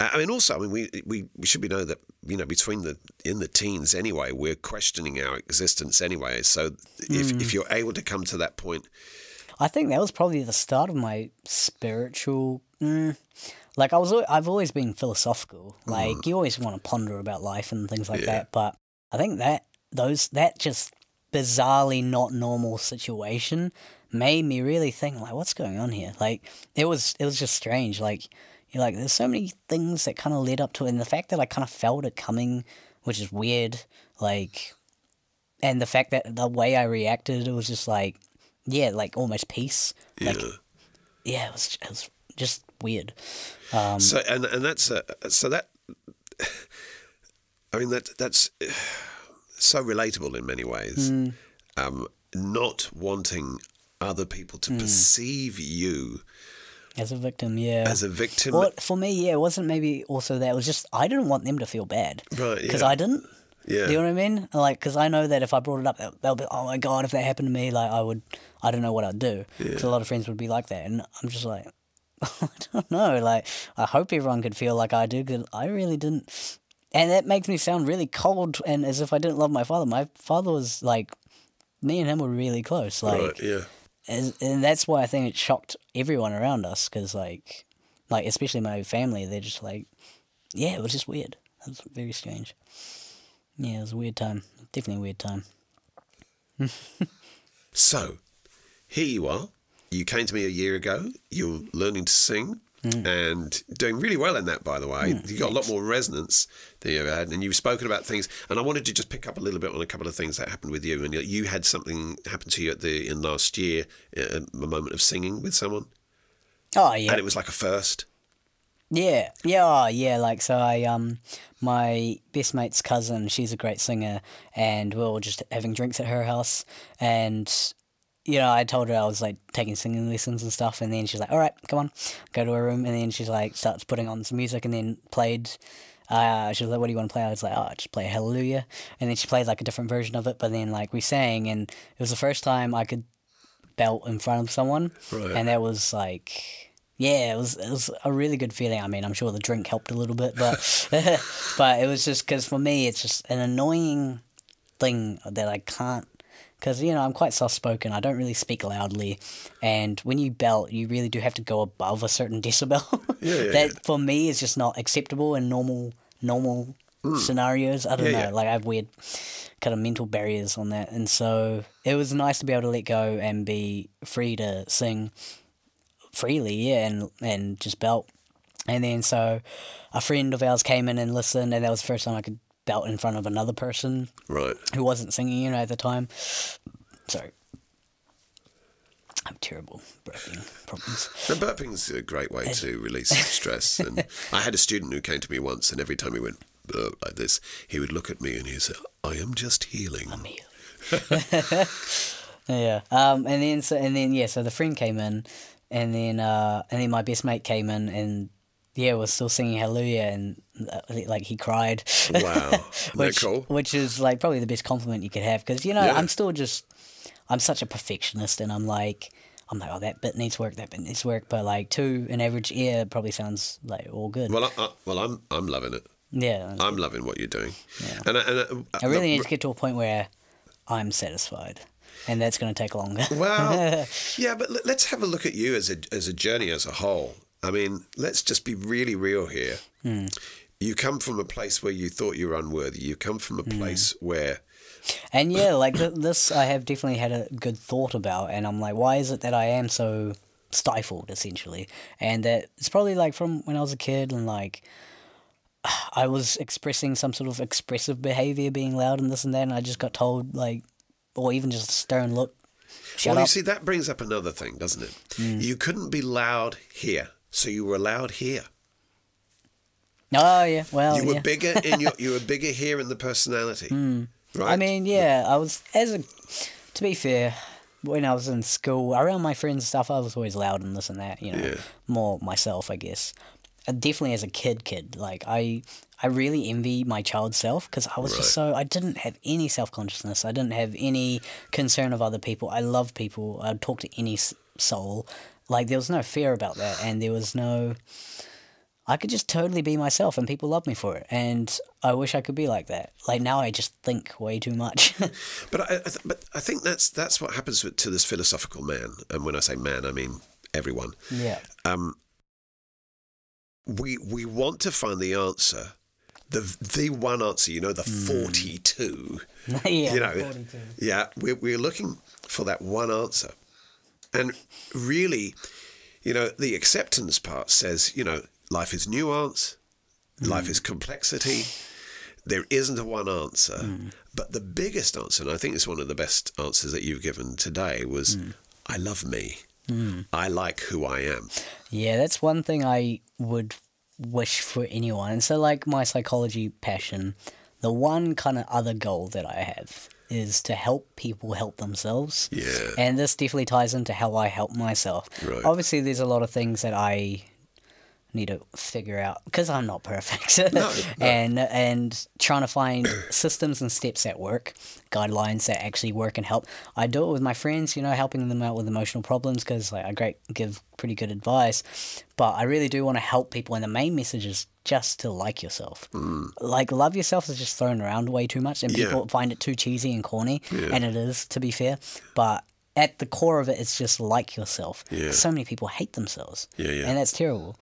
Uh, I mean, also, I mean, we, we, we should be know that you know between the in the teens anyway, we're questioning our existence anyway. So if Hmm. if you're able to come to that point, I think that was probably the start of my spiritual. Mm, like I was, I've always been philosophical. Mm. Like you always want to ponder about life and things like Yeah. that. But I think that those that just bizarrely not normal situation made me really think like, what's going on here? Like it was, it was just strange. Like you're like, there's so many things that kind of led up to it, and the fact that I kind of felt it coming, which is weird. Like, and the fact that the way I reacted, it was just like, yeah, like almost peace. Like, yeah. yeah, it was, it was just weird. Um, so and and that's uh, so that. I mean that that's uh, so relatable in many ways. Hmm. Um, not wanting other people to perceive you as a victim, yeah. as a victim. well, for me, yeah, it wasn't maybe also that. It was just I didn't want them to feel bad. Right, Because yeah. I didn't. yeah. Do you know what I mean? Like, because I know that if I brought it up, they'll, they'll be, oh my god, if that happened to me, like I would, I don't know what I'd do. So a lot of friends would be like that, and I'm just like, I don't know. Like, I hope everyone could feel like I do, because I really didn't. And that makes me sound really cold, and as if I didn't love my father. My father was like, me and him were really close. Like, right. Yeah. and, and that's why I think it shocked everyone around us because like like especially my family they're just like yeah it was just weird it was very strange yeah it was a weird time definitely a weird time So, here you are. You came to me a year ago. You're learning to sing and doing really well in that, by the way. you got a lot more resonance than you ever had. And you've spoken about things. And I wanted to just pick up a little bit on a couple of things that happened with you. And you- had something happen to you at the in last year, uh, a moment of singing with someone. oh yeah And it was like a first. Yeah, yeah, oh, yeah. Like so, I um, my best mate's cousin. She's a great singer, and we were just having drinks at her house, and you know, I told her I was like taking singing lessons and stuff, and then she's like, "All right, come on, go to her room," and then she's like starts putting on some music, and then played. Uh, she was like, "What do you want to play?" I was like, "Oh, just play Hallelujah," and then she played like a different version of it, but then like we sang, and it was the first time I could belt in front of someone, Right. and that was like yeah, it was it was a really good feeling. I mean, I'm sure the drink helped a little bit, but but it was just because for me, it's just an annoying thing that I can't. Because you know I'm quite soft spoken. I don't really speak loudly, and when you belt, you really do have to go above a certain decibel. Yeah, yeah, that yeah. for me is just not acceptable in normal normal mm. scenarios. I don't know. Like I have weird kind of mental barriers on that, and so it was nice to be able to let go and be free to sing freely, yeah, and and just belt. And then so a friend of ours came in and listened, and that was the first time I could belt in front of another person Right. who wasn't singing, you know, at the time. Sorry. I have terrible burping problems. And burping's a great way to release stress. And I had a student who came to me once, and every time he went like this, he would look at me and he'd say, "I am just healing." Immediately. yeah. Um, and then so and then yeah, so the friend came in, and then uh, and then my best mate came in, and yeah, was still singing Hallelujah, and uh, like he cried. Wow. Which cool? which is like probably the best compliment you could have because you know Yeah. I'm still just I'm such a perfectionist, and I'm like. I'm like, oh, that bit needs work, that bit needs work, but like to an average ear, probably sounds like all good. Well, I, I, well, I'm I'm loving it. yeah, I'm loving what you're doing. And, I, and I, I really the- need to get to a point where I'm satisfied, and that's going to take longer. Well, yeah, but let- let's have a look at you as a as a journey as a whole. I mean, let's just be really real here. Hmm. You come from a place where you thought you were unworthy. You come from a Hmm. place where And yeah, like th- this, I have definitely had a good thought about, and I'm like, why is it that I am so stifled, essentially? And that it's probably like from when I was a kid, and like I was expressing some sort of expressive behavior, being loud and this and that, and I just got told like, or even just a stern look, well, you see, that brings up another thing, doesn't it? Hmm. You couldn't be loud here, so you were allowed here. oh yeah, well, You were yeah. bigger in your you were bigger here in the personality, right? I mean, yeah, I was as a. To be fair, when I was in school, around my friends and stuff, I was always loud and this and that. You know, Yeah. more myself, I guess. Uh, definitely as a kid, kid, like I, I really envy my child self because I was just so I didn't have any self consciousness. I didn't have any concern of other people. I love people. I'd talk to any soul. Like there was no fear about that, and there was no. I could just totally be myself, and people love me for it. And I wish I could be like that. Like now, I just think way too much. But I, but I think that's that's what happens with, to this philosophical man. And when I say man, I mean everyone. yeah. Um. We we want to find the answer, the the one answer. You know, the forty two. yeah. you know, yeah, we're, we're looking for that one answer. And really, you know, the acceptance part says, you know, life is nuance, life is mm. complexity. There isn't a one answer. Mm. But the biggest answer, and I think it's one of the best answers that you've given today, was mm. I love me. I like who I am. Yeah, that's one thing I would wish for anyone. And so, like, my psychology passion, the one kind of other goal that I have is to help people help themselves. Yeah. And this definitely ties into how I help myself. Right. Obviously, there's a lot of things that I need to figure out because I'm not perfect. no. and and trying to find systems and steps that work, guidelines that actually work and help. I do it with my friends, you know, helping them out with emotional problems because like I great give pretty good advice, but I really do want to help people. And the main message is just to like yourself. Like love yourself is just thrown around way too much, and Mm. Yeah. people find it too cheesy and corny, and it is to be fair, but. At the core of it, it's just like yourself. Yeah. So many people hate themselves, Yeah, yeah. and that's terrible.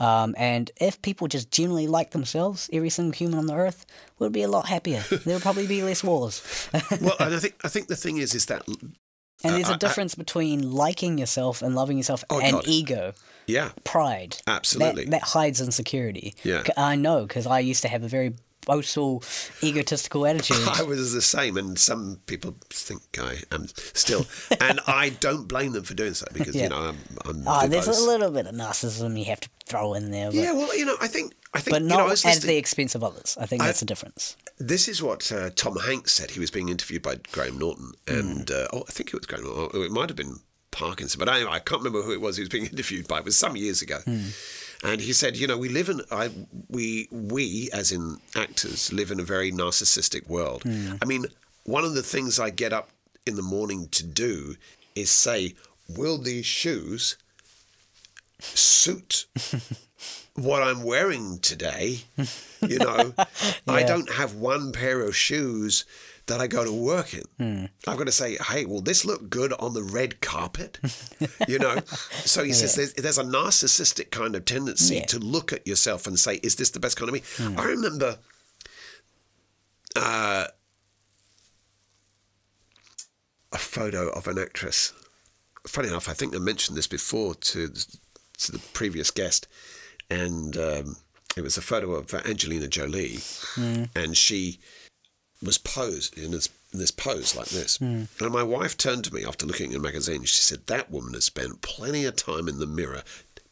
Um, and if people just generally like themselves, every single human on the earth would be a lot happier. there would probably be less wars. well, and I think I think the thing is, is that And there's I- a I- difference between liking yourself and loving yourself Oh, and God. ego, yeah, pride. Absolutely. That, that hides insecurity. Yeah. I know because I used to have a very boastful, egotistical attitude. I was the same, and some people think I am still, and I don't blame them for doing so because Yeah. you know I'm. I'm Ah, there's a little bit of narcissism you have to throw in there, but, Yeah, well, you know, I think I think but you not know, at the expense of others. I think that's the difference. This is what uh, Tom Hanks said. He was being interviewed by Graham Norton, and uh, oh, I think it was Graham Norton. Or it might have been Parkinson, but anyway, I can't remember who it was he was being interviewed by. It was some years ago. And he said, you know, we live in I we we as in actors live in a very narcissistic world. Hmm. I mean, one of the things I get up in the morning to do is say, will these shoes suit what I'm wearing today? You know, I don't have one pair of shoes that I go to work in. I've got to say, hey, will this look good on the red carpet? you know, so he says there's, there's a narcissistic kind of tendency Yeah. to look at yourself and say, is this the best kind of me? I remember. Uh, a photo of an actress. Funny enough, I think I mentioned this before to to the previous guest, and um, it was a photo of Angelina Jolie, and she was posed in this in this pose like this. Hmm. And my wife turned to me after looking at a magazine. She said, "That woman has spent plenty of time in the mirror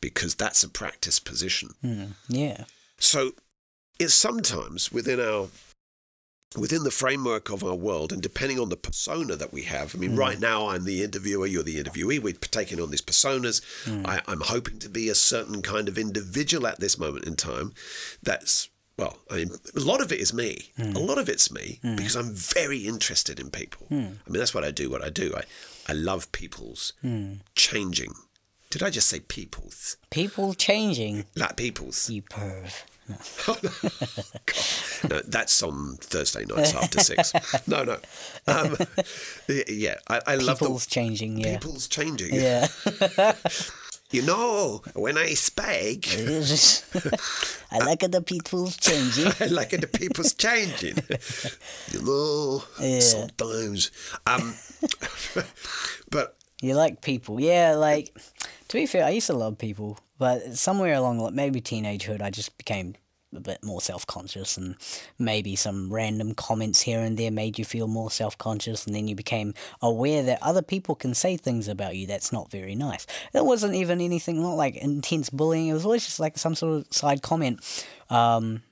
because that's a practice position." Hmm. Yeah. So it's sometimes within our within the framework of our world and depending on the persona that we have i mean hmm. right now i'm the interviewer you're the interviewee we're taking on these personas I, i'm hoping to be a certain kind of individual at this moment in time that's well I mean, a lot of it is me hmm. a lot of it's me hmm. because i'm very interested in people hmm. i mean that's what i do what i do i, I love people's changing did i just say people's People changing. like people's You perv. no, oh, that's on Thursday nights after six. No, no. Um, yeah, I, I love People's changing. Yeah. people's changing. Yeah. You know, when I speak, I like the people's changing. I like it the people's changing. you know, Yeah. sometimes. Um, but You like people, yeah. Like to be fair, I used to love people, but somewhere along like maybe teenagehood, I just became a bit more self conscious, and maybe some random comments here and there made you feel more self conscious, and then you became aware that other people can say things about you that's not very nice. It wasn't even anything not like intense bullying. It was always just like some sort of side comment. Um,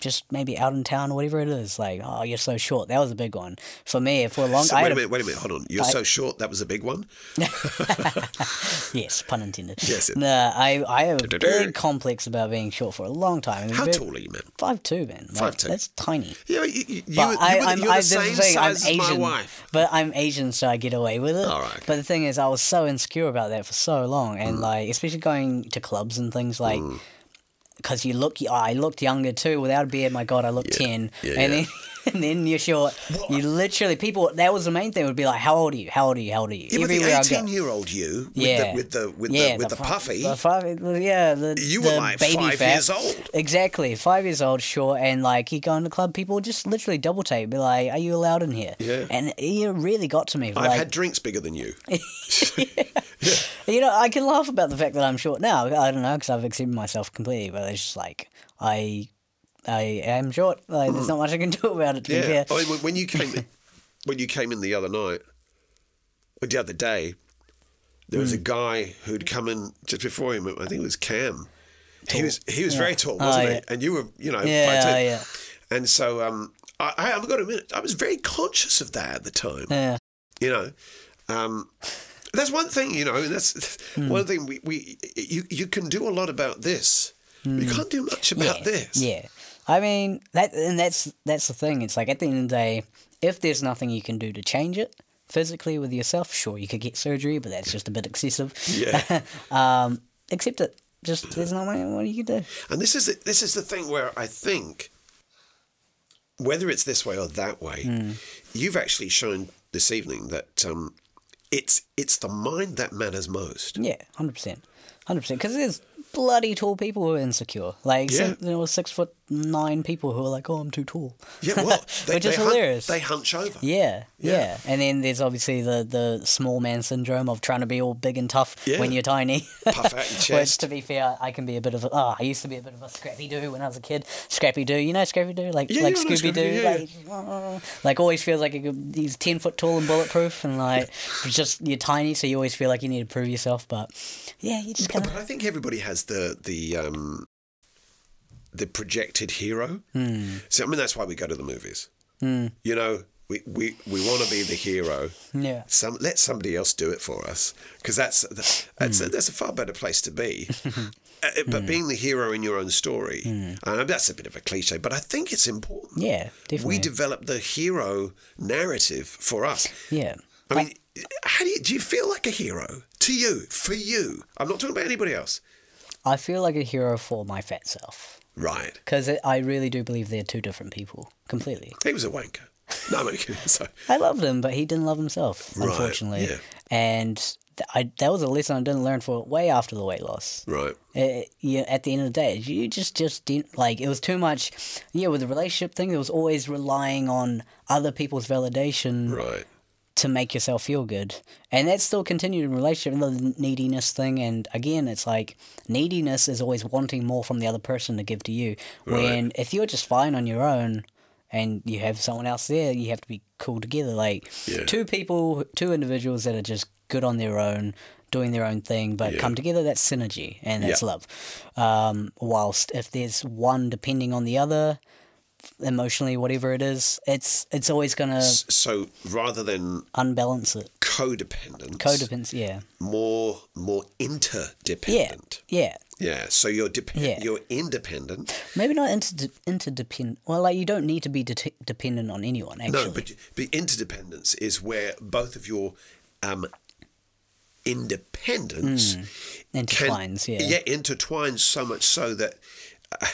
just maybe out in town or whatever it is, like, oh, you're so short. That was a big one for me. For a long, so I wait a a- minute, wait a minute, hold on. You're so short. That was a big one. Yes, pun intended. Yes, it- Nah, I I have a big complex about being short for a long time. I mean, How very- tall are you, man? Five two, man. Like, 5'2". That's tiny. Yeah, you, you, you, But you, I, were, I'm, you're the same the thing, I'm size as my wife. but I'm Asian, so I get away with it. All right, okay. But the thing is, I was so insecure about that for so long, and Mm. like, especially going to clubs and things like. Because you look, I looked younger too. Without a beard, my god, I looked Yeah. ten. Yeah, and yeah. then, and then you're short. You literally, people. That was the main thing. Would be like, "How old are you? How old are you? How old are you?" Yeah, the Everywhere go. eighteen-year-old you, with Yeah. the with the with yeah, the with the, fu- puffy, the fu- yeah, the You were like baby five fat. years old. Exactly, five years old, short, and like you go in the club, people would just literally double tape, be like, "Are you allowed in here?" Yeah. and it really got to me. I've like, had drinks bigger than you. you know, I can laugh about the fact that I'm short now. I don't know because I've accepted myself completely, but it's just like I, I am short. Like there's not much I can do about it. Yeah. I mean, when- you came in, when you came in the other night, or the other day, there was a Hmm. guy who'd come in just before him. I think it was Cam. He was he was very tall, Oh, wasn't he? yeah. And you were, you know, Yeah, two. yeah. And so, um, I, I, I've got to admit, I was very conscious of that at the time. Yeah, You know, um, that's one thing. You know, that's Hmm. one thing. We, we you you can do a lot about this. You can't do much about yeah, this. Yeah, I mean that, and that's that's the thing. It's like at the end of the day, if there's nothing you can do to change it physically with yourself, sure you could get surgery, but that's just a bit excessive. Yeah. um, accept it. Just there's not much what do you do. And this is the, this is the thing where I think whether it's this way or that way, Hmm. you've actually shown this evening that um, it's it's the mind that matters most. Yeah, hundred percent, hundred percent. Because there's bloody tall people who are insecure. Like Yeah. you know, six foot nine people who are like, "Oh, I'm too tall." Yeah, well, they, Which they is hun- hilarious. they hunch over. Yeah, Yeah. yeah, And then there's obviously the, the small man syndrome of trying to be all big and tough Yeah. when you're tiny. Puff out your Which, to be fair, I can be a bit of a. Oh, I used to be a bit of a Scrappy Doo when I was a kid. Scrappy Doo, you know Scrappy Doo? Like, Yeah, like Scooby Doo? Like, uh, like, always feels like he's 10 foot tall and bulletproof, and like, just you're tiny, so you always feel like you need to prove yourself. But yeah, you just But kind of. I think everybody has the the um, the projected hero. Hmm. So I mean that's why we go to the movies. You know, we, we, we want to be the hero. Yeah. Some let somebody else do it for us because that's that's a, that's a far better place to be. Uh, but being the hero in your own story, uh, that's a bit of a cliche, but I think it's important. Yeah, definitely. We develop the hero narrative for us. Yeah. I mean, how do you do? You feel like a hero to you, for you? I'm not talking about anybody else. I feel like a hero for my fat self. Right? Because I really do believe they're two different people, completely. He was a wanker. No, I'm only kidding. So, I loved him, but he didn't love himself, Right, unfortunately. yeah. And th- I, that was a lesson I didn't learn for way after the weight loss. right. Uh, yeah, at the end of the day, you just just didn't like it was too much. Yeah, with the relationship thing, it was always relying on other people's validation Right. To make yourself feel good, and that's still continued in relationship. The neediness thing, and again, it's like neediness is always wanting more from the other person to give to you. When if you're just fine on your own, and you have someone else there, you have to be cool together. Like Yeah. two people, two individuals that are just good on their own, doing their own thing, but Yeah. come together. That's synergy and that's Yeah. love. Um, whilst if there's one depending on the other, emotionally, whatever it is, it's it's always gonna So rather than unbalance it. codependence, Codependence, yeah, more more interdependent. yeah. Yeah. Yeah. So you're dep- Yeah. you're independent. Maybe not inter interdependent. Well, like you don't need to be de- dependent on anyone. Actually, No, but but interdependence is where both of your um, independence can- intertwines. yeah, yeah, intertwines so much so that. Uh,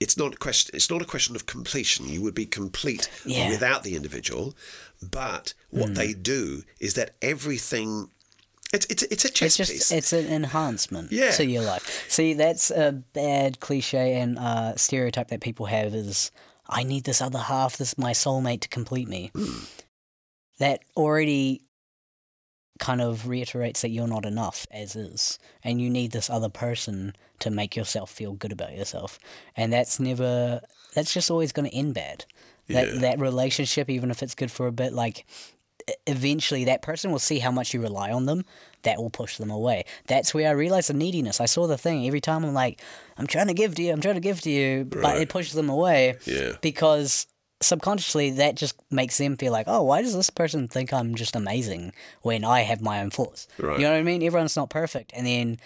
it's not a question. It's not a question of completion. You would be complete Yeah. Without the individual, but what they do is that everything. It's it's it's a chess It's just piece. it's an enhancement Yeah. to your life. See, that's a bad cliche and uh, stereotype that people have is I need this other half, this my soulmate to complete me. Hmm. That already kind of reiterates that you're not enough as is, and you need this other person to make yourself feel good about yourself, and that's never. That's just always going to end bad. That Yeah. that relationship, even if it's good for a bit, like eventually that person will see how much you rely on them that will push them away that's where i realized the neediness i saw the thing every time i'm like i'm trying to give to you i'm trying to give to you but it pushes them away Yeah. because subconsciously that just makes them feel like oh why does this person think i'm just amazing when i have my own flaws? Right. you know what i mean? Everyone's not perfect. And then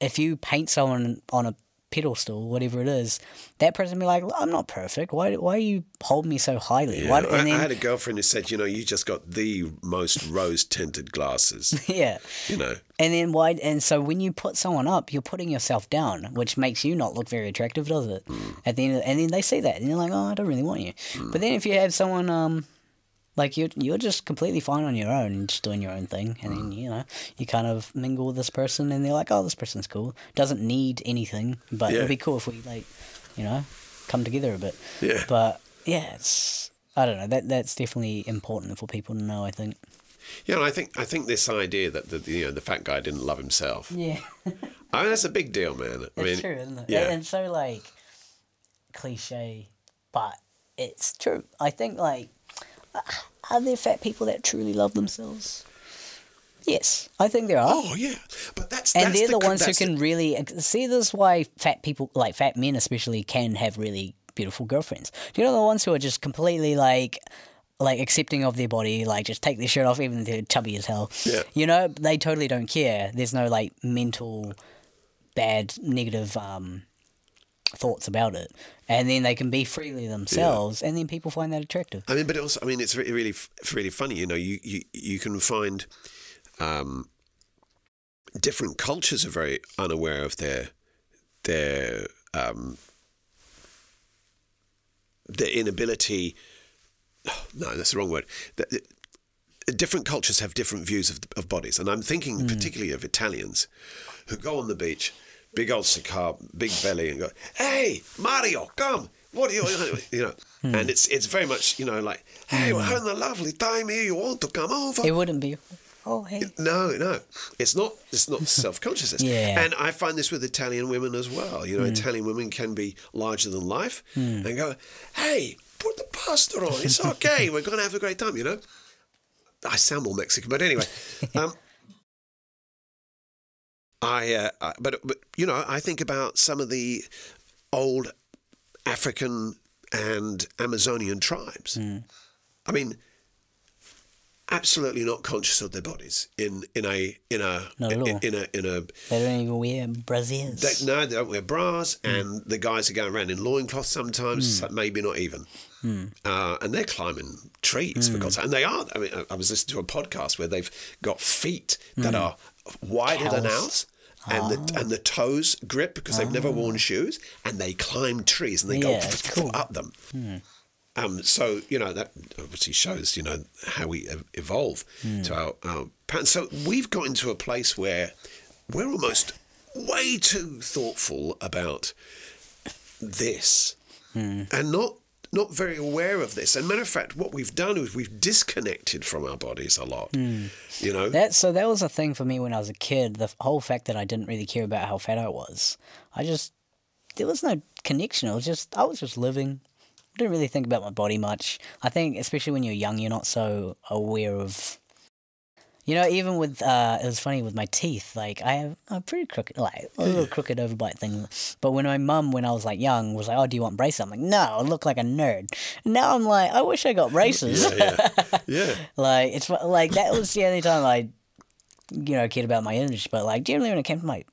if you paint someone on a pedestal whatever it is that person be like i'm not perfect why, why you hold me so highly Yeah, why, I, and then, I had a girlfriend who said, you know, you just got the most rose tinted glasses. yeah You know, And then why? And so when you put someone up, you're putting yourself down, which makes you not look very attractive, does it? At the end, of, and then they see that, and you're like, oh, I don't really want you. But then if you have someone, um, like you're you're just completely fine on your own, just doing your own thing, and then mm. you know you kind of mingle with this person, and they're like, oh, this person's cool, doesn't need anything, but Yeah. it'd be cool if we like, you know, come together a bit. Yeah. But yeah, it's I don't know that that's definitely important for people to know. I think. yeah. And I think I think this idea that the you know the fat guy didn't love himself. Yeah. I mean, that's a big deal, man. I It's mean, true, isn't it? yeah. And so like cliche, but it's true. I think like are there fat people that truly love themselves? Yes, I think there are. Oh yeah, but that's and that's they're the, co- ones who that's the- can really see. This is why fat people, like fat men especially, can have really beautiful girlfriends. Do you know the ones who are just completely like, like accepting of their body, like just take their shirt off even if they're chubby as hell. Yeah. You know, they totally don't care. There's no like mental, bad, negative um, thoughts about it, and then they can be freely themselves, and then people find that attractive. I mean, but also, I mean, it's really, really, really funny. You know, you you you can find um, different cultures are very unaware of their their um, their inability. No, that's the wrong word. The- the- Different cultures have different views of, of bodies, and I'm thinking particularly of Italians who go on the beach, big old cigar, big belly, and go, "Hey, Mario, come! What are you?" You know, hmm. and it's it's very much you know like, "Hey, we're hmm. having a lovely time here. You want to come over?" It wouldn't be. Oh hey. No, no, it's not. It's not self consciousness. Yeah. and I find this with Italian women as well. You know, hmm. Italian women can be larger than life and go, "Hey, put the pasta on. It's okay. We're going to have a great time." You know. I sound more Mexican, but anyway. Um, I, uh, I but but you know, I think about some of the old African and Amazonian tribes. Hmm. I mean, absolutely not conscious of their bodies in in a in a in, in a in a They don't even wear brassieres. they, no, they don't wear bras, hmm. and the guys are going around in loincloths sometimes, hmm. so maybe not even. Uh, and they're climbing trees for God's sake. And they are. I mean, I- I was listening to a podcast where they've got feet that are wider than ours. And the ah. and the toes grip because they've never worn ah. shoes, and they climb trees and they Yeah, go cool. up them. Hmm. Um, so you know that obviously shows you know how we ev- evolve hmm. to our, our patterns. So we've got into a place where we're almost way too thoughtful about this, hmm. and not not very aware of this. And matter of fact, what we've done is we've disconnected from our bodies a lot. Hmm. You know, That so that was a thing for me when I was a kid. The whole fact that I didn't really care about how fat I was. I just there was no connection. I was just I was just living. I didn't really think about my body much. I think especially when you're young, you're not so aware of. You know, even with uh, it was funny with my teeth. Like I have a pretty crooked, like a little crooked overbite thing. But when my mum, when I was like young, was like, "Oh, do you want braces?" I'm like, "No, I look like a nerd." And now I'm like, I wish I got braces. Yeah, yeah. like it's like that was the only time I, you know, cared about my image. But like generally, when it came to my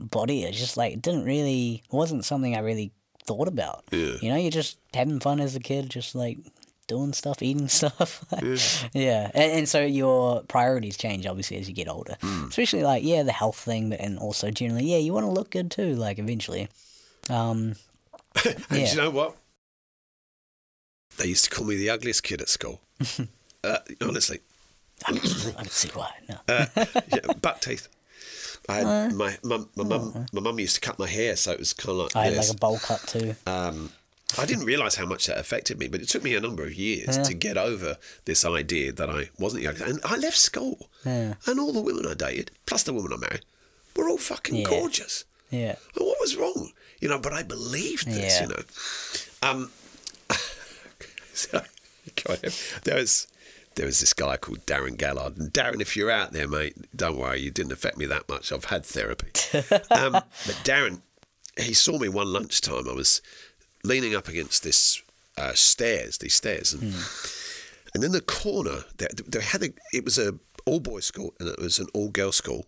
body, it's just like it didn't really wasn't something I really thought about. Yeah. You know, you're just having fun as a kid, just like doing stuff, eating stuff. yeah. And, and so your priorities change obviously as you get older. Especially like, yeah, the health thing, but and also generally, yeah, you want to look good too, like eventually. Um, And Yeah. you know what? They used to call me the ugliest kid at school. uh, honestly, I can, I can see why. No. uh, yeah, buck teeth. I had my mum. My mum. My mum used to cut my hair, so it was kind of like I had this. like a bowl cut too. um, I didn't realise how much that affected me, but it took me a number of years to get over this idea that I wasn't young. And I left school, Yeah. and all the women I dated, plus the women I married, were all fucking Yeah. gorgeous. Yeah. And what was wrong? You know, but I believed this, Yeah. you know. Um, so, God, there was there was this guy called Darren Gallard. And Darren, if you're out there, mate, don't worry, you didn't affect me that much. I've had therapy. um, but Darren, he saw me one lunchtime. I was leaning up against this uh, stairs, these stairs, and, and in the corner, there, there had a, it was a all boys school and it was an all girl school,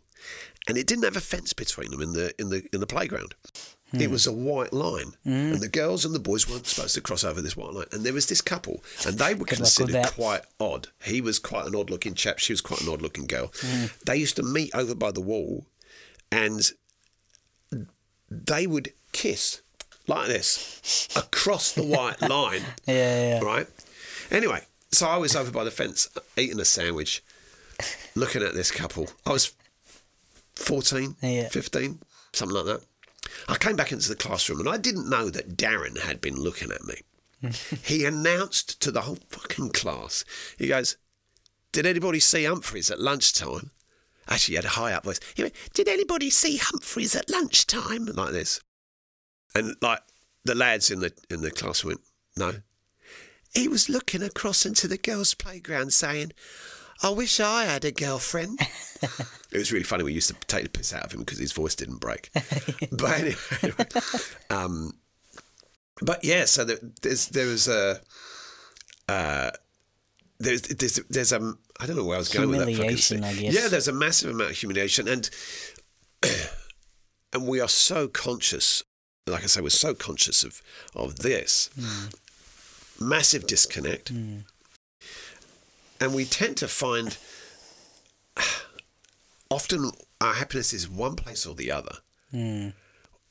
and it didn't have a fence between them in the in the in the playground. It was a white line, and the girls and the boys weren't supposed to cross over this white line. And there was this couple, and they were with considered quite odd. He was quite an odd-looking chap. She was quite an odd-looking girl. They used to meet over by the wall, and they would kiss like this across the white line. Yeah, yeah. Right. Anyway, so I was over by the fence eating a sandwich, looking at this couple. I was 14, Yeah. 15, something like that. I came back into the classroom and I didn't know that Darren had been looking at me. he announced to the whole fucking class, he goes, Did anybody see Humphreys at lunchtime? Actually, he had a high up voice. He went, Did anybody see Humphreys at lunchtime? Like this. And like the lads in the in the class went, No. He was looking across into the girls' playground saying, I wish I had a girlfriend. it was really funny. We used to take the piss out of him because his voice didn't break. but anyway, um, but yeah, so there, there's there was a uh, there's there's there's um I don't know where I was going with that fucking Humiliation, thing. I guess. Yeah, there's a massive amount of humiliation, and and we are so conscious. Like I say, we're so conscious of of this hmm. massive disconnect, hmm. and we tend to find often our happiness is one place or the other. Hmm.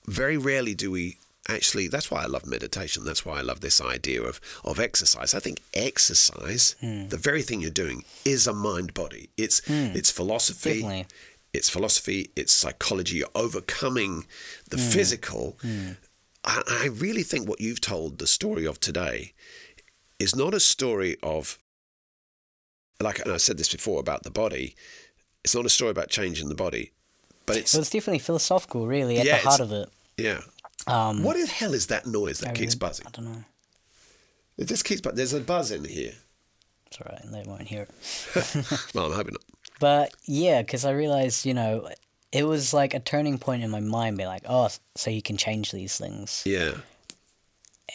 Very rarely do we actually. That's why I love meditation. That's why I love this idea of of exercise. I think exercise, the very thing you're doing, is a mind body. It's it's philosophy. Definitely. It's philosophy. It's psychology. You're overcoming the physical. I, I really think what you've told the story of today is not a story of, like and I said this before about the body. It's not a story about changing the body, but it's But it's definitely philosophical, really, at Yeah, the heart of it. yeah. Um, What the hell is that noise that I keeps really- buzzing? I don't know. It just keeps buzzing. There's a buzz in here. It's all right. And they won't hear it. Well, I'm hoping not. But yeah, because I realized, you know, it was like a turning point in my mind, be like, oh, so you can change these things. Yeah.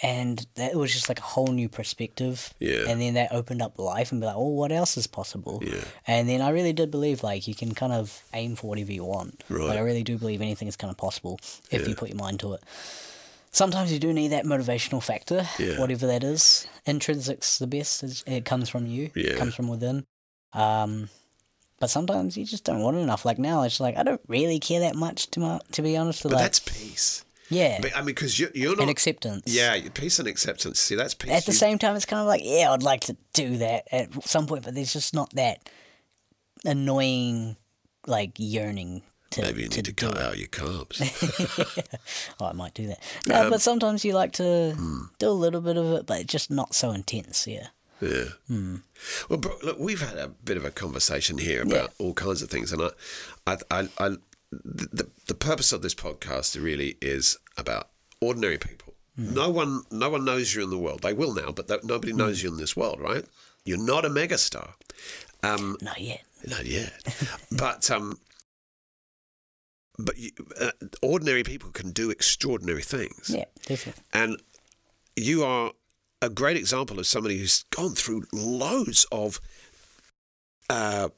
And that was just like a whole new perspective. Yeah. And then that opened up life and be like, oh, what else is possible? Yeah. And then I really did believe like you can kind of aim for whatever you want. Right. Like I really do believe anything is kind of possible if Yeah. you put your mind to it. Sometimes you do need that motivational factor, Yeah. whatever that is. Intrinsic's the best. It comes from you. Yeah. It comes from within. Um, but sometimes you just don't want enough. Like now, it's like I don't really care that much to my, to be honest. But like, that's peace. yeah, But, I mean, because you're, you're not. and acceptance. yeah, peace and acceptance. See, that's peace. At the You- same time, it's kind of like yeah, I'd like to do that at some point, but there's just not that annoying like yearning to Maybe you to need to cut it. out your carbs. Oh, I might do that. No, Um, but sometimes you like to hmm. do a little bit of it, but it's just not so intense. Yeah. Yeah. Hmm. Well, bro, look, we've had a bit of a conversation here about all kinds of things, and I, I, I, I the, the the purpose of this podcast really is about ordinary people. Hmm. No one, no one knows you in the world. They will now, but th- nobody knows Hmm. you in this world, right? You're not a megastar. Um, Not yet. Not yet. but um, but you, uh, ordinary people can do extraordinary things, Yeah, definitely. and you are a great example of somebody who's gone through loads of. Uh,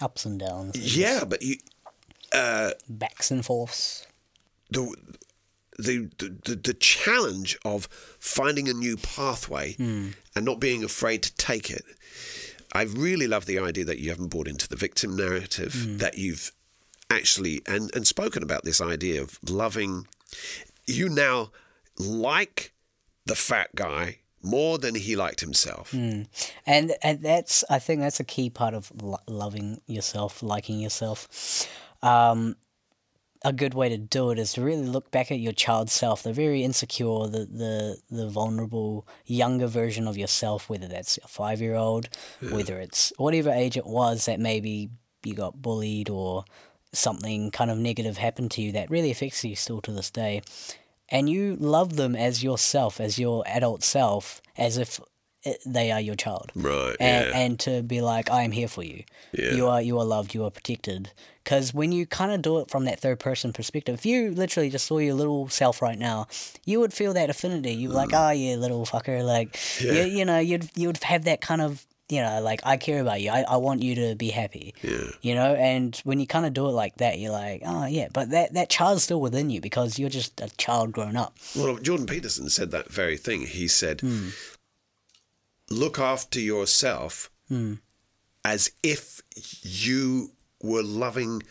Ups and downs. yeah, but you. Uh, Backs and forths. the, the the the challenge of finding a new pathway and not being afraid to take it. I really love the idea that you haven't bought into the victim narrative, that you've actually and and spoken about this idea of loving. You now like the fat guy more than he liked himself. And and that's I think that's a key part of lo- loving yourself, liking yourself. Um, a good way to do it is to really look back at your child self, the very insecure, the the, the vulnerable younger version of yourself, whether that's a five year old, whether it's whatever age it was that maybe you got bullied or something kind of negative happened to you that really affects you still to this day. And you love them as yourself, as your adult self, as if they are your child Right. and, yeah. and to be like I am here for you. Yeah. You are you are loved. You are protected. Because when you kind of do it from that third person perspective, if you literally just saw your little self right now, you would feel that affinity. You'd be like, oh yeah, little fucker. Like, Mm. Yeah. you, you know, you'd you'd have that kind of you know, like I care about you. I, I want you to be happy. yeah. You know, and when you kind of do it like that, you're like, oh yeah, but that that child's still within you because you're just a child grown up. Well, Jordan Peterson said that very thing. He said, hmm. look after yourself hmm. as if you were loving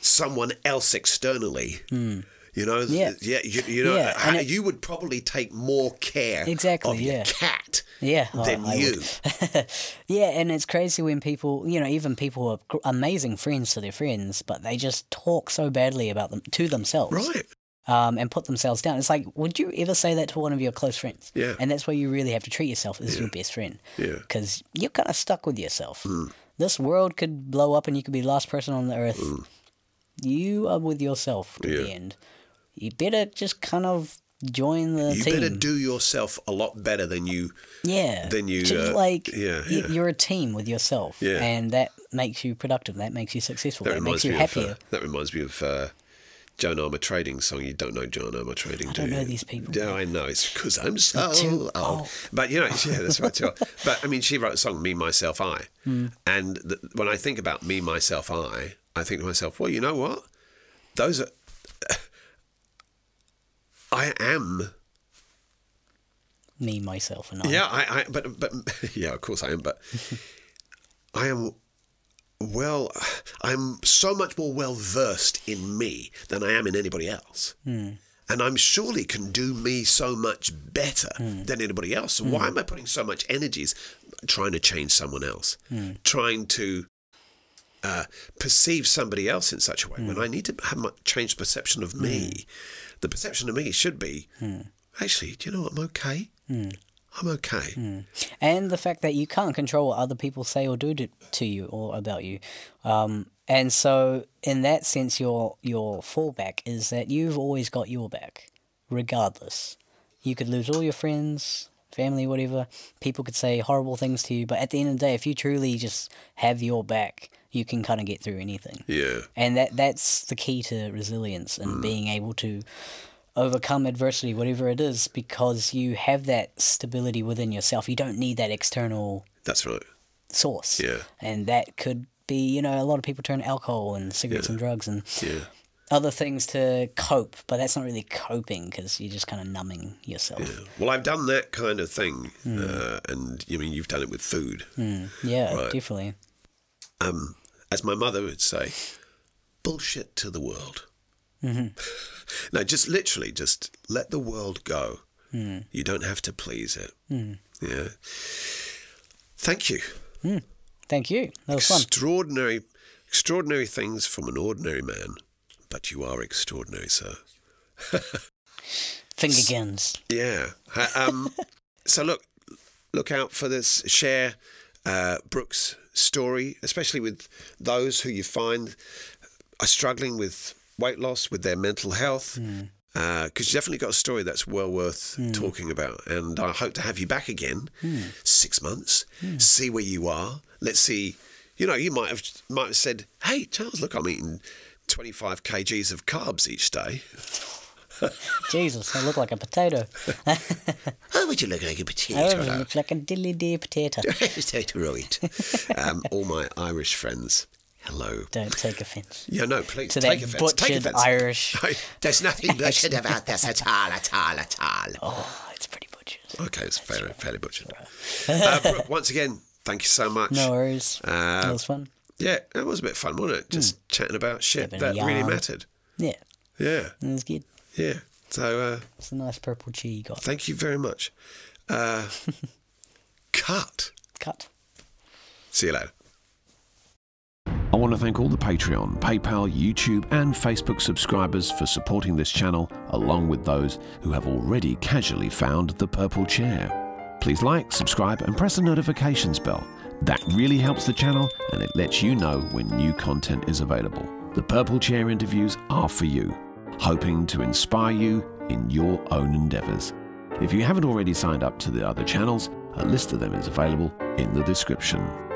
someone else externally. Hmm. You know, Yeah. yeah, you, you know, Yeah, how- it- you would probably take more care Exactly, of your yeah. cat Yeah, oh, than I you. yeah, and it's crazy when people, you know, even people who are amazing friends to their friends, but they just talk so badly about them to themselves, Right. um, and put themselves down. It's like, would you ever say that to one of your close friends? Yeah. And that's why you really have to treat yourself as your best friend, Yeah. Because you're kind of stuck with yourself. This world could blow up, and you could be the last person on the earth. You are with yourself to the Yeah. end. You better just kind of join the You team. better do yourself a lot better than you. Yeah. Than you, Just uh, like yeah, yeah. you're a team with yourself, Yeah. and that makes you productive. That makes you successful. That That, makes you happier. of. Uh, that reminds me of. Uh, Joan Armatrading song. You don't know Joan Armatrading, I do don't know these people. Yeah, I know. It's because I'm so old. old. But you know, yeah, that's right. Too. But I mean, she wrote a song, "Me, Myself, I," Hmm. and th- when I think about me, myself, I, I think to myself, well, you know what? Those are. I am. Me, myself, and I. Yeah, I, I. But but yeah, of course I am. But I am. Well, I'm so much more well versed in me than I am in anybody else. Hmm. And I'm surely can do me so much better hmm. than anybody else. So hmm. why am I putting so much energies trying to change someone else? Trying to uh, perceive somebody else in such a way when I need to have my change perception of me. The perception of me should be actually, do you know what? I'm okay. I'm okay. and the fact that you can't control what other people say or do to, to you or about you. Um, and so, in that sense, your your fallback is that you've always got your back, regardless. You could lose all your friends, family, whatever. People could say horrible things to you, but at the end of the day, if you truly just have your back, you can kind of get through anything. Yeah. And that that's the key to resilience and mm. being able to overcome adversity, whatever it is, because you have that stability within yourself. You don't need that external That's right. source. Yeah. And that could be, you know, a lot of people turn to alcohol and cigarettes and drugs and Yeah. Other things to cope, but that's not really coping because you're just kind of numbing yourself. Yeah. Well, I've done that kind of thing, Hmm. uh, and I mean, you've done it with food. Yeah, Right. definitely. Um, as my mother would say, bullshit to the world. Mm-hmm. no, just literally, just let the world go. Hmm. You don't have to please it. Yeah. Thank you. Thank you. That was fun. Extraordinary, extraordinary things from an ordinary man, but you are extraordinary, sir. Finger guns. Yeah. Um, so look, look out for this. Share uh, Brook's story, especially with those who you find are struggling with weight loss, with their mental health. Hmm. Uh, because you definitely got a story that's well worth hmm. talking about, and I hope to have you back again, hmm. six months, see where you are. Let's see, You know, you might have might have said, "Hey, Charles, look, I'm eating 25 kgs of carbs each day." Jesus, I look like a potato. How would you look like a potato? I look like a dilly dee potato. Potato right. Um, all my Irish friends, hello. Don't take offence. Yeah, no, please To take offence. Take offence. Irish. There's nothing butchered about this at all, at all, at all. Oh, it's pretty butchered. Okay, it's fairly, fairly butchered. Uh, Brook, once again, thank you so much. No worries. Uh, that was fun. Yeah, that was a bit fun, wasn't it? Just chatting about shit Having that really mattered. Yeah, Yeah, it was good. yeah. So uh, It's a nice purple cheese you got. thank you very much. Uh, cut. Cut. See you later. I want to thank all the Patreon, PayPal, YouTube, and Facebook subscribers for supporting this channel, along with those who have already casually found the purple chair. Please like, subscribe, and press the notifications bell. That really helps the channel and it lets you know when new content is available. The Purple Chair interviews are for you, hoping to inspire you in your own endeavours. If you haven't already signed up to the other channels, a list of them is available in the description.